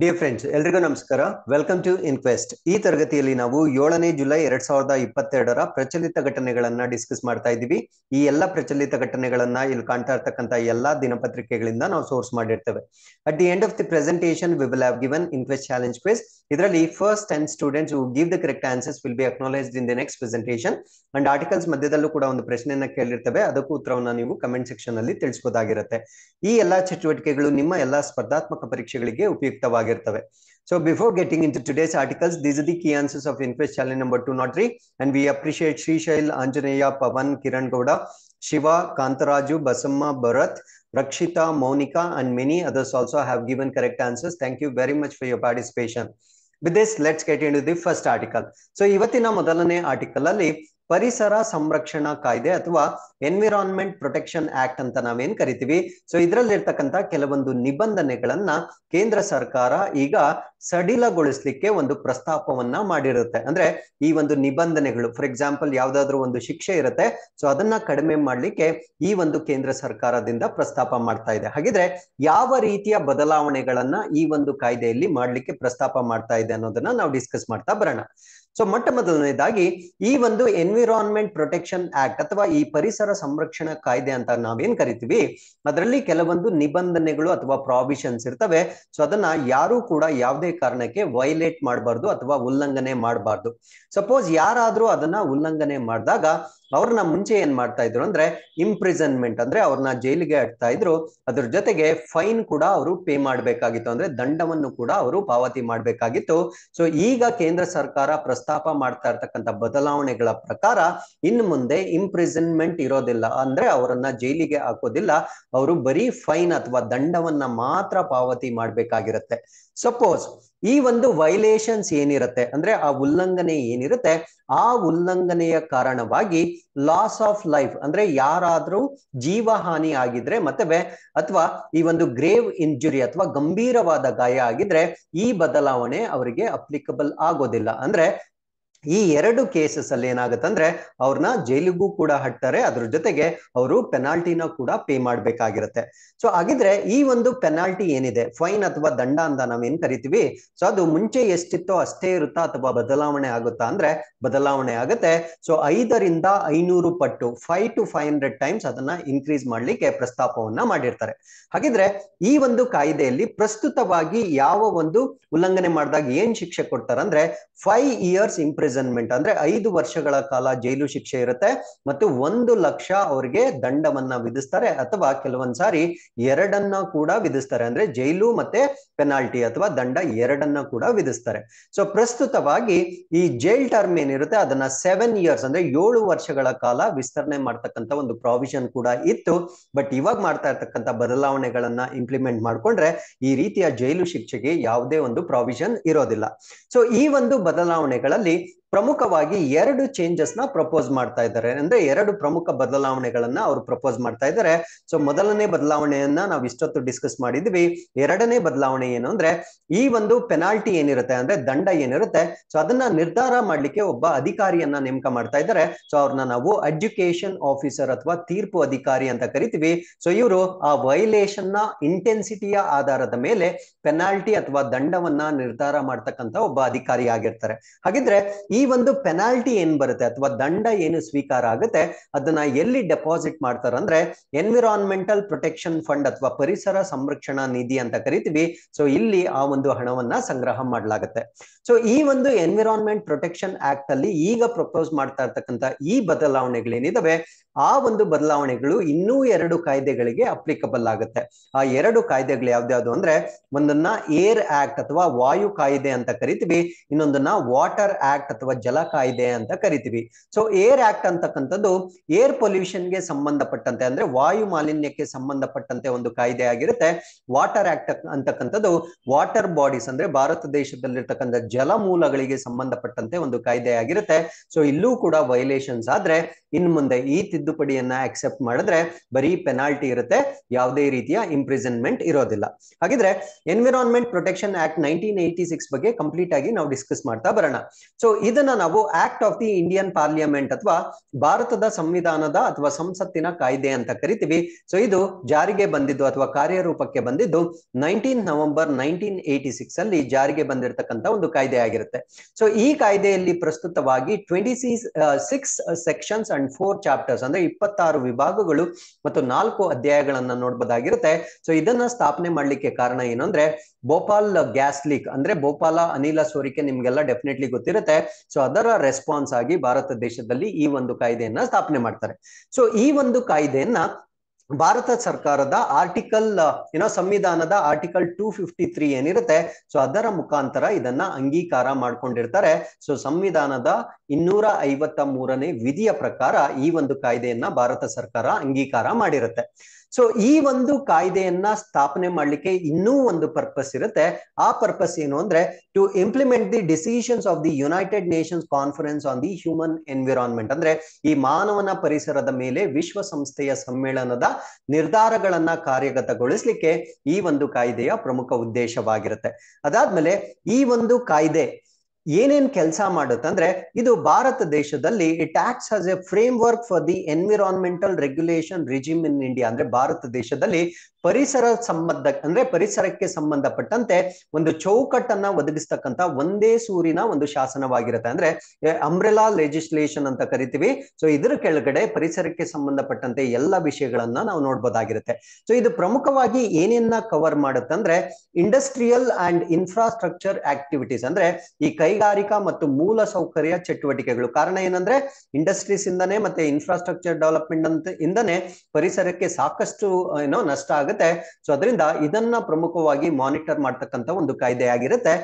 Dear friends ಎಲ್ರಿಗೂ ನಮಸ್ಕಾರ. Welcome to inquest ಈ ತರಗತಿಯಲ್ಲಿ ನಾವು ಏಳನೇ ಜುಲೈ ಎರಡ್ ಸಾವಿರದ ಇಪ್ಪತ್ತೆರಡರ ಪ್ರಚಲಿತ ಘಟನೆಗಳನ್ನ ಡಿಸ್ಕಸ್ ಮಾಡ್ತಾ ಇದ್ದೀವಿ. ಈ ಎಲ್ಲ ಪ್ರಚಲಿತ ಘಟನೆಗಳನ್ನ ಇಲ್ಲಿ ಕಾಣ್ತಾ ಇರ್ತಕ್ಕಂಥ ಎಲ್ಲಾ ದಿನಪತ್ರಿಕೆಗಳಿಂದ ನಾವು ಸೋರ್ಸ್ ಮಾಡಿರ್ತೇವೆ. At the end of the presentation we will have given inquest challenge quiz ಇದರಲ್ಲಿ first ten students give the correct answers will be acknowledge in the next presentation and articles ಮಧ್ಯದಲ್ಲೂ ಕೂಡ ಒಂದು ಪ್ರಶ್ನೆಯನ್ನ ಕೇಳಿರ್ತವೆ. ಅದಕ್ಕೂ ಉತ್ತರವನ್ನ ನೀವು ಕಮೆಂಟ್ ಸೆಕ್ಷನ್ ಅಲ್ಲಿ ತಿಳಿಸಬಹುದಾಗಿರುತ್ತೆ ಈ ಎಲ್ಲಾ ಚಟುವಟಿಕೆಗಳು ನಿಮ್ಮ ಎಲ್ಲಾ ಸ್ಪರ್ಧಾತ್ಮಕ ಪರೀಕ್ಷೆಗಳಿಗೆ ಉಪಯುಕ್ತವಾಗಿರ್ತವೆ. So before getting into today's articles these the key answers of inquest challenge number two three and we appreciate Srishail Anjaneya Pavan Kiran Gowda Shiva Kantharaju Basamma Bharath Rakshitha Mounika and many others also have given correct answers thank you very much for your participation with this let's get into the first article so ಇವತ್ತಿನ ಮೊದಲನೇ article ಅಲ್ಲಿ ಪರಿಸರ ಸಂರಕ್ಷಣಾ ಕಾಯ್ದೆ ಅಥವಾ environment protection act ಅಂತ ನಾವೇನ್ ಕರಿತೀವಿ? ಸೊ ಇದರಲ್ಲಿರ್ತಕ್ಕಂಥ ಕೆಲವೊಂದು ನಿಬಂಧನೆಗಳನ್ನ ಕೇಂದ್ರ ಸರ್ಕಾರ ಈಗ ಸಡಿಲಗೊಳಿಸ್ಲಿಕ್ಕೆ ಒಂದು ಪ್ರಸ್ತಾಪವನ್ನ ಮಾಡಿರುತ್ತೆ. ಅಂದ್ರೆ ಈ ಒಂದು ನಿಬಂಧನೆಗಳು ಫಾರ್ ಎಕ್ಸಾಂಪಲ್ ಯಾವ್ದಾದ್ರು ಒಂದು ಶಿಕ್ಷೆ ಇರುತ್ತೆ ಸೊ ಅದನ್ನ ಕಡಿಮೆ ಮಾಡ್ಲಿಕ್ಕೆ ಈ ಒಂದು ಕೇಂದ್ರ ಸರ್ಕಾರದಿಂದ ಪ್ರಸ್ತಾಪ ಮಾಡ್ತಾ ಇದೆ. ಹಾಗಿದ್ರೆ ಯಾವ ರೀತಿಯ ಬದಲಾವಣೆಗಳನ್ನ ಈ ಒಂದು ಕಾಯ್ದೆಯಲ್ಲಿ ಮಾಡ್ಲಿಕ್ಕೆ ಪ್ರಸ್ತಾಪ ಮಾಡ್ತಾ ಇದೆ ಅನ್ನೋದನ್ನ ನಾವು ಡಿಸ್ಕಸ್ ಮಾಡ್ತಾ ಬರೋಣ. ಸೊ ಮೊಟ್ಟ ಮೊದಲನೇದಾಗಿ ಈ ಒಂದು ಎನ್ವಿರಾನ್ಮೆಂಟ್ ಪ್ರೊಟೆಕ್ಷನ್ ಆಕ್ಟ್ ಅಥವಾ ಈ ಪರಿಸರ ಸಂರಕ್ಷಣಾ ಕಾಯ್ದೆ ಅಂತ ನಾವೇನ್ ಕರಿತೀವಿ, ಅದರಲ್ಲಿ ಕೆಲವೊಂದು ನಿಬಂಧನೆಗಳು ಅಥವಾ ಪ್ರಾವಿಷನ್ಸ್ ಇರ್ತವೆ. ಸೊ ಅದನ್ನ ಯಾರು ಕೂಡ ಯಾವುದೇ ಕಾರಣಕ್ಕೆ ವೈಲೇಟ್ ಮಾಡಬಾರ್ದು ಅಥವಾ ಉಲ್ಲಂಘನೆ ಮಾಡಬಾರ್ದು. ಸಪೋಸ್ ಯಾರಾದ್ರೂ ಅದನ್ನ ಉಲ್ಲಂಘನೆ ಮಾಡಿದಾಗ, ಅವ್ರನ್ನ ಮುಂಚೆ ಏನ್ ಮಾಡ್ತಾ ಇದ್ರು ಅಂದ್ರೆ ಇಂಪ್ರಿಸನ್ಮೆಂಟ್ ಅಂದ್ರೆ ಅವ್ರನ್ನ ಜೈಲಿಗೆ ಅಡ್ತಾ ಇದ್ರು, ಅದ್ರ ಜೊತೆಗೆ ಫೈನ್ ಕೂಡ ಅವರು ಪೇ ಮಾಡ್ಬೇಕಾಗಿತ್ತು. ಅಂದ್ರೆ ದಂಡವನ್ನು ಕೂಡ ಅವರು ಪಾವತಿ ಮಾಡ್ಬೇಕಾಗಿತ್ತು. ಸೊ ಈಗ ಕೇಂದ್ರ ಸರ್ಕಾರ ಪ್ರಸ್ತಾಪ ಮಾಡ್ತಾ ಇರ್ತಕ್ಕಂಥ ಬದಲಾವಣೆಗಳ ಪ್ರಕಾರ ಇನ್ನು ಮುಂದೆ ಇಂಪ್ರಿಸನ್ಮೆಂಟ್ ಇರೋದಿಲ್ಲ. ಅಂದ್ರೆ ಅವರನ್ನ ಜೈಲಿಗೆ ಹಾಕೋದಿಲ್ಲ. ಅವರು ಬರೀ ಫೈನ್ ಅಥವಾ ದಂಡವನ್ನ ಮಾತ್ರ ಪಾವತಿ ಮಾಡ್ಬೇಕಾಗಿರುತ್ತೆ. ಸಪೋಸ್ ಈ ಒಂದು ವೈಲೇಷನ್ಸ್ ಏನಿರುತ್ತೆ, ಅಂದ್ರೆ ಆ ಉಲ್ಲಂಘನೆ ಏನಿರುತ್ತೆ, ಆ ಉಲ್ಲಂಘನೆಯ ಕಾರಣವಾಗಿ ಲಾಸ್ ಆಫ್ ಲೈಫ್ ಅಂದ್ರೆ ಯಾರಾದ್ರೂ ಜೀವ ಹಾನಿ ಆಗಿದ್ರೆ ಮತ್ತೆ ಅಥವಾ ಈ ಒಂದು ಗ್ರೇವ್ ಇಂಜುರಿ ಅಥವಾ ಗಂಭೀರವಾದ ಗಾಯ ಆಗಿದ್ರೆ ಈ ಬದಲಾವಣೆ ಅವರಿಗೆ ಅಪ್ಲಿಕಬಲ್ ಆಗೋದಿಲ್ಲ. ಅಂದ್ರೆ ಈ ಎರಡು ಕೇಸಸ್ ಅಲ್ಲಿ ಏನಾಗುತ್ತೆ ಅಂದ್ರೆ ಅವ್ರನ್ನ ಜೈಲಿಗೂ ಕೂಡ ಹಟ್ತಾರೆ, ಅದ್ರ ಜೊತೆಗೆ ಅವರು ಪೆನಾಲ್ಟಿನ ಕೂಡ ಪೇ ಮಾಡ್ಬೇಕಾಗಿರುತ್ತೆ. ಸೊ ಹಾಗಿದ್ರೆ ಈ ಒಂದು ಪೆನಾಲ್ಟಿ ಏನಿದೆ ಫೈನ್ ಅಥವಾ ದಂಡ ಅಂತ ನಾವ್ ಏನ್ ಕರಿತೀವಿ? ಸೊ ಅದು ಮುಂಚೆ ಎಷ್ಟಿತ್ತೋ ಅಷ್ಟೇ ಇರುತ್ತಾ ಅಥವಾ ಬದಲಾವಣೆ ಆಗುತ್ತಾ ಅಂದ್ರೆ ಬದಲಾವಣೆ ಆಗುತ್ತೆ. ಸೊ ಐದರಿಂದ ಐನೂರು ಪಟ್ಟು five to five hundred times ಅದನ್ನ ಇನ್ಕ್ರೀಸ್ ಮಾಡ್ಲಿಕ್ಕೆ ಪ್ರಸ್ತಾಪವನ್ನ ಮಾಡಿರ್ತಾರೆ. ಹಾಗಿದ್ರೆ ಈ ಒಂದು ಕಾಯ್ದೆಯಲ್ಲಿ ಪ್ರಸ್ತುತವಾಗಿ ಯಾವ ಒಂದು ಉಲ್ಲಂಘನೆ ಮಾಡಿದಾಗ ಏನ್ ಶಿಕ್ಷೆ ಕೊಡ್ತಾರೆ ಅಂದ್ರೆ ಫೈವ್ ಇಯರ್ಸ್ ಇಂಪ್ರಿಸನ್ಮೆಂಟ್ ಅಂದ್ರೆ ಐದು ವರ್ಷಗಳ ಕಾಲ ಜೈಲು ಶಿಕ್ಷೆ ಇರುತ್ತೆ ಮತ್ತು ಒಂದು ಲಕ್ಷ ಅವರಿಗೆ ದಂಡವನ್ನ ವಿಧಿಸ್ತಾರೆ ಅಥವಾ ಕೆಲವೊಂದ್ಸಾರಿ ಎರಡನ್ನ ಕೂಡ ವಿಧಿಸ್ತಾರೆ ಅಂದ್ರೆ ಜೈಲು ಮತ್ತೆ ಪೆನಾಲ್ಟಿ ಅಥವಾ ದಂಡ ಎರಡನ್ನ ಕೂಡ ವಿಧಿಸ್ತಾರೆ. ಸೊ ಪ್ರಸ್ತುತವಾಗಿ ಈ ಜೈಲ್ ಟರ್ಮ್ ಏನಿರುತ್ತೆ ಅದನ್ನ ಸೆವೆನ್ ಇಯರ್ಸ್ ಅಂದ್ರೆ ಏಳು ವರ್ಷಗಳ ಕಾಲ ವಿಸ್ತರಣೆ ಮಾಡ್ತಕ್ಕಂಥ ಒಂದು ಪ್ರಾವಿಷನ್ ಕೂಡ ಇತ್ತು. ಬಟ್ ಇವಾಗ ಮಾಡ್ತಾ ಇರ್ತಕ್ಕಂಥ ಬದಲಾವಣೆಗಳನ್ನ ಇಂಪ್ಲಿಮೆಂಟ್ ಮಾಡ್ಕೊಂಡ್ರೆ ಈ ರೀತಿಯ ಜೈಲು ಶಿಕ್ಷೆಗೆ ಯಾವುದೇ ಒಂದು ಪ್ರಾವಿಷನ್ ಇರೋದಿಲ್ಲ. ಸೊ ಈ ಒಂದು ಬದಲಾವಣೆಗಳಲ್ಲಿ ಪ್ರಮುಖವಾಗಿ ಎರಡು ಚೇಂಜಸ್ನ ಪ್ರಪೋಸ್ ಮಾಡ್ತಾ ಇದ್ದಾರೆ. ಅಂದ್ರೆ ಎರಡು ಪ್ರಮುಖ ಬದಲಾವಣೆಗಳನ್ನ ಅವರು ಪ್ರಪೋಸ್ ಮಾಡ್ತಾ ಇದ್ದಾರೆ. ಸೊ ಮೊದಲನೇ ಬದಲಾವಣೆಯನ್ನ ನಾವು ಇಷ್ಟೊತ್ತು ಡಿಸ್ಕಸ್ ಮಾಡಿದ್ವಿ. ಎರಡನೇ ಬದಲಾವಣೆ ಏನು ಅಂದ್ರೆ, ಈ ಒಂದು ಪೆನಾಲ್ಟಿ ಏನಿರುತ್ತೆ ಅಂದ್ರೆ ದಂಡ ಏನಿರುತ್ತೆ. ಸೊ ಅದನ್ನ ನಿರ್ಧಾರ ಮಾಡ್ಲಿಕ್ಕೆ ಒಬ್ಬ ಅಧಿಕಾರಿಯನ್ನ ನೇಮಕ ಮಾಡ್ತಾ ಇದ್ದಾರೆ. ಸೊ ಅವ್ರನ್ನ ನಾವು ಎಜುಕೇಶನ್ ಆಫೀಸರ್ ಅಥವಾ ತೀರ್ಪು ಅಧಿಕಾರಿ ಅಂತ ಕರಿತೀವಿ. ಸೊ ಇವರು ಆ ವೈಲೇಷನ್ನ ಇಂಟೆನ್ಸಿಟಿಯ ಆಧಾರದ ಮೇಲೆ ಪೆನಾಲ್ಟಿ ಅಥವಾ ದಂಡವನ್ನ ನಿರ್ಧಾರ ಮಾಡ್ತಕ್ಕಂತ ಒಬ್ಬ ಅಧಿಕಾರಿ ಆಗಿರ್ತಾರೆ. ಹಾಗಿದ್ರೆ ಒಂದು ಪೆನಾಲ್ಟಿ ಏನ್ ಬರುತ್ತೆ ಅಥವಾ ದಂಡ ಏನು ಸ್ವೀಕಾರ ಆಗುತ್ತೆ, ಅದನ್ನ ಎಲ್ಲಿ ಡೆಪಾಸಿಟ್ ಮಾಡ್ತಾರಂದ್ರೆ ಎನ್ವಿರಾನ್ಮೆಂಟಲ್ ಪ್ರೊಟೆಕ್ಷನ್ ಫಂಡ್ ಅಥವಾ ಪರಿಸರ ಸಂರಕ್ಷಣಾ ನಿಧಿ ಅಂತ ಕರಿತೀವಿ. ಸೊ ಇಲ್ಲಿ ಆ ಒಂದು ಹಣವನ್ನ ಸಂಗ್ರಹ ಮಾಡಲಾಗುತ್ತೆ. ಸೊ ಈ ಒಂದು ಎನ್ವಿರಾನ್ಮೆಂಟ್ ಪ್ರೊಟೆಕ್ಷನ್ ಆಕ್ಟ್ ಅಲ್ಲಿ ಈಗ ಪ್ರಪೋಸ್ ಮಾಡ್ತಾ ಇರ್ತಕ್ಕಂತ ಈ ಬದಲಾವಣೆಗಳೇನಿದಾವೆ, ಆ ಒಂದು ಬದಲಾವಣೆಗಳು ಇನ್ನೂ ಎರಡು ಕಾಯ್ದೆಗಳಿಗೆ ಅಪ್ಲಿಕಬಲ್ ಆಗುತ್ತೆ. ಆ ಎರಡು ಕಾಯ್ದೆಗಳು ಯಾವ್ದ್ಯಾವ್ದು ಅಂದ್ರೆ, ಒಂದನ್ನ ಏರ್ ಆಕ್ಟ್ ಅಥವಾ ವಾಯು ಕಾಯ್ದೆ ಅಂತ ಕರಿತೀವಿ, ಇನ್ನೊಂದನ್ನ ವಾಟರ್ ಆಕ್ಟ್ ಅಥವಾ ಜಲ ಕಾಯ್ದೆ ಅಂತ ಕರಿತೀವಿ. ಸೊ ಏರ್ ಆಕ್ಟ್ ಅಂತಕ್ಕಂಥದ್ದು ಏರ್ ಪೊಲ್ಯೂಷನ್ಗೆ ಸಂಬಂಧಪಟ್ಟಂತೆ ಅಂದ್ರೆ ವಾಯು ಮಾಲಿನ್ಯಕ್ಕೆ ಸಂಬಂಧಪಟ್ಟಂತೆ ಒಂದು ಕಾಯ್ದೆ ಆಗಿರುತ್ತೆ. ವಾಟರ್ ಆಕ್ಟ್ ಅಂತಕ್ಕಂಥದ್ದು ವಾಟರ್ ಬಾಡೀಸ್ ಅಂದ್ರೆ ಭಾರತ ದೇಶದಲ್ಲಿರ್ತಕ್ಕಂಥ ಜಲಮೂಲಗಳಿಗೆ ಸಂಬಂಧಪಟ್ಟಂತೆ ಒಂದು ಕಾಯ್ದೆ ಆಗಿರುತ್ತೆ ಸೊ ಇಲ್ಲೂ ಕೂಡ ವೈಲೇಷನ್ಸ್ ಆದ್ರೆ, ಇನ್ ಮುಂದೆ ಈ ತಿದ್ದುಪಡಿಯನ್ನ ಅಕ್ಸೆಪ್ಟ್ ಮಾಡಿದ್ರೆ ಬರೀ ಪೆನಾಲ್ಟಿ ಇರುತ್ತೆ, ಯಾವುದೇ ರೀತಿಯ ಇಂಪ್ರಿಸನ್ಮೆಂಟ್ ಇರೋದಿಲ್ಲ. ಹಾಗಿದ್ರೆ environment protection act nineteen eighty six ಬಗ್ಗೆ ಕಂಪ್ಲೀಟ್ ಆಗಿ ನಾವು ಡಿಸ್ಕಸ್ ಮಾಡ್ತಾ ಬರೋಣ. ಸೊ ಇದನ್ನ ನಾವು act of the Indian parliament ಅಥವಾ ಭಾರತದ ಸಂವಿಧಾನದ ಅಥವಾ ಸಂಸತ್ತಿನ ಕಾಯ್ದೆ ಅಂತ ಕರಿತೀವಿ. ಸೊ ಇದು ಜಾರಿಗೆ ಬಂದಿದ್ದು ಅಥವಾ ಕಾರ್ಯರೂಪಕ್ಕೆ ಬಂದಿದ್ದು nineteen November nineteen eighty six ಅಲ್ಲಿ ಜಾರಿಗೆ ಬಂದಿರತಕ್ಕಂತ ಒಂದು ಕಾಯ್ದೆ. ಆಗಿರುತ್ತೆ ಸೊ ಈ ಕಾಯ್ದೆಯಲ್ಲಿ ಪ್ರಸ್ತುತವಾಗಿ twenty six sections and four chapters ಅಂದ್ರೆ ಇಪ್ಪತ್ತಾರು ವಿಭಾಗಗಳು ಮತ್ತು ನಾಲ್ಕು ಅಧ್ಯಾಯಗಳನ್ನ ನೋಡ್ಬೋದಾಗಿರುತ್ತೆ. ಸೊ ಇದನ್ನ ಸ್ಥಾಪನೆ ಮಾಡ್ಲಿಕ್ಕೆ ಕಾರಣ ಏನು ಅಂದ್ರೆ ಭೋಪಾಲ್ ಗ್ಯಾಸ್ ಲೀಕ್ ಅಂದ್ರೆ ಭೋಪಾಲ ಅನಿಲ ಸೋರಿಕೆ ನಿಮ್ಗೆಲ್ಲ ಡೆಫಿನೆಟ್ಲಿ ಗೊತ್ತಿರುತ್ತೆ. ಸೊ ಅದರ ರೆಸ್ಪಾನ್ಸ್ ಆಗಿ ಭಾರತ ದೇಶದಲ್ಲಿ ಈ ಒಂದು ಕಾಯ್ದೆಯನ್ನ ಸ್ಥಾಪನೆ ಮಾಡ್ತಾರೆ. ಸೊ ಈ ಒಂದು ಕಾಯ್ದೆಯನ್ನ ಭಾರತ ಸರ್ಕಾರದ ಆರ್ಟಿಕಲ್ ಏನೋ ಸಂವಿಧಾನದ ಆರ್ಟಿಕಲ್ ಟೂ ಫಿಫ್ಟಿ ತ್ರೀ ಏನಿರುತ್ತೆ ಸೊ ಅದರ ಮುಖಾಂತರ ಇದನ್ನ ಅಂಗೀಕಾರ ಮಾಡ್ಕೊಂಡಿರ್ತಾರೆ. ಸೊ ಸಂವಿಧಾನದ ಇನ್ನೂರ ಐವತ್ತ ಮೂರನೇ ವಿಧಿಯ ಪ್ರಕಾರ ಈ ಒಂದು ಕಾಯ್ದೆಯನ್ನ ಭಾರತ ಸರ್ಕಾರ ಅಂಗೀಕಾರ ಮಾಡಿರುತ್ತೆ. ಸೊ ಈ ಒಂದು ಕಾಯ್ದೆಯನ್ನ ಸ್ಥಾಪನೆ ಮಾಡಲಿಕ್ಕೆ ಇನ್ನೂ ಒಂದು ಪರ್ಪಸ್ ಇರುತ್ತೆ. ಆ ಪರ್ಪಸ್ ಏನು ಅಂದ್ರೆ to implement the decisions of the United Nations conference on the human environment ಅಂದ್ರೆ ಈ ಮಾನವನ ಪರಿಸರದ ಮೇಲೆ ವಿಶ್ವಸಂಸ್ಥೆಯ ಸಮ್ಮೇಳನದ ನಿರ್ಧಾರಗಳನ್ನ ಕಾರ್ಯಗತಗೊಳಿಸಲಿಕ್ಕೆ ಈ ಒಂದು ಕಾಯ್ದೆಯ ಪ್ರಮುಖ ಉದ್ದೇಶವಾಗಿರುತ್ತೆ. ಅದಾದ್ಮೇಲೆ ಈ ಒಂದು ಕಾಯ್ದೆ ಏನೇನ್ ಕೆಲಸ ಮಾಡುತ್ತಂದ್ರೆ ಇದು ಭಾರತ ದೇಶದಲ್ಲಿ it acts as a framework for the environmental regulation regime in India ಅಂದ್ರೆ ಭಾರತ ದೇಶದಲ್ಲಿ ಪರಿಸರ ಸಂಬಂಧ, ಅಂದ್ರೆ ಪರಿಸರಕ್ಕೆ ಸಂಬಂಧಪಟ್ಟಂತೆ ಒಂದು ಚೌಕಟ್ಟನ್ನ ಒದಗಿಸ್ತಕ್ಕಂತ ಒಂದೇ ಸೂರಿನ ಒಂದು ಶಾಸನವಾಗಿರುತ್ತೆ. ಅಂದ್ರೆ ಅಂಬ್ರೆಲಾ ಲೆಜಿಸ್ಲೇಷನ್ ಅಂತ ಕರಿತೀವಿ. ಸೊ ಇದರ ಕೆಳಗಡೆ ಪರಿಸರಕ್ಕೆ ಸಂಬಂಧಪಟ್ಟಂತೆ ಎಲ್ಲ ವಿಷಯಗಳನ್ನ ನಾವು ನೋಡ್ಬೋದಾಗಿರುತ್ತೆ. ಸೊ ಇದು ಪ್ರಮುಖವಾಗಿ ಏನೇನ ಕವರ್ ಮಾಡುತ್ತೆ ಅಂದ್ರೆ ಇಂಡಸ್ಟ್ರಿಯಲ್ ಅಂಡ್ ಇನ್ಫ್ರಾಸ್ಟ್ರಕ್ಚರ್ ಆಕ್ಟಿವಿಟೀಸ್ ಅಂದ್ರೆ, ಈ ಕೈಗಾರಿಕಾ ಮತ್ತು ಮೂಲ ಸೌಕರ್ಯ ಚಟುವಟಿಕೆಗಳು. ಕಾರಣ ಏನಂದ್ರೆ ಇಂಡಸ್ಟ್ರೀಸ್ ಇಂದಾನೆ ಮತ್ತೆ ಇನ್ಫ್ರಾಸ್ಟ್ರಕ್ಚರ್ ಡೆವಲಪ್ಮೆಂಟ್ ಅಂತ, ಇಂದನೇ ಪರಿಸರಕ್ಕೆ ಸಾಕಷ್ಟು, ಏನೋ ನಷ್ಟ ಆಗುತ್ತೆ. ಸೊ ಅದರಿಂದ ಇದನ್ನ ಪ್ರಮುಖವಾಗಿ ಮಾನಿಟರ್ ಮಾಡ್ತಕ್ಕಂತ ಒಂದು ಕಾಯ್ದೆ ಆಗಿರುತ್ತೆ.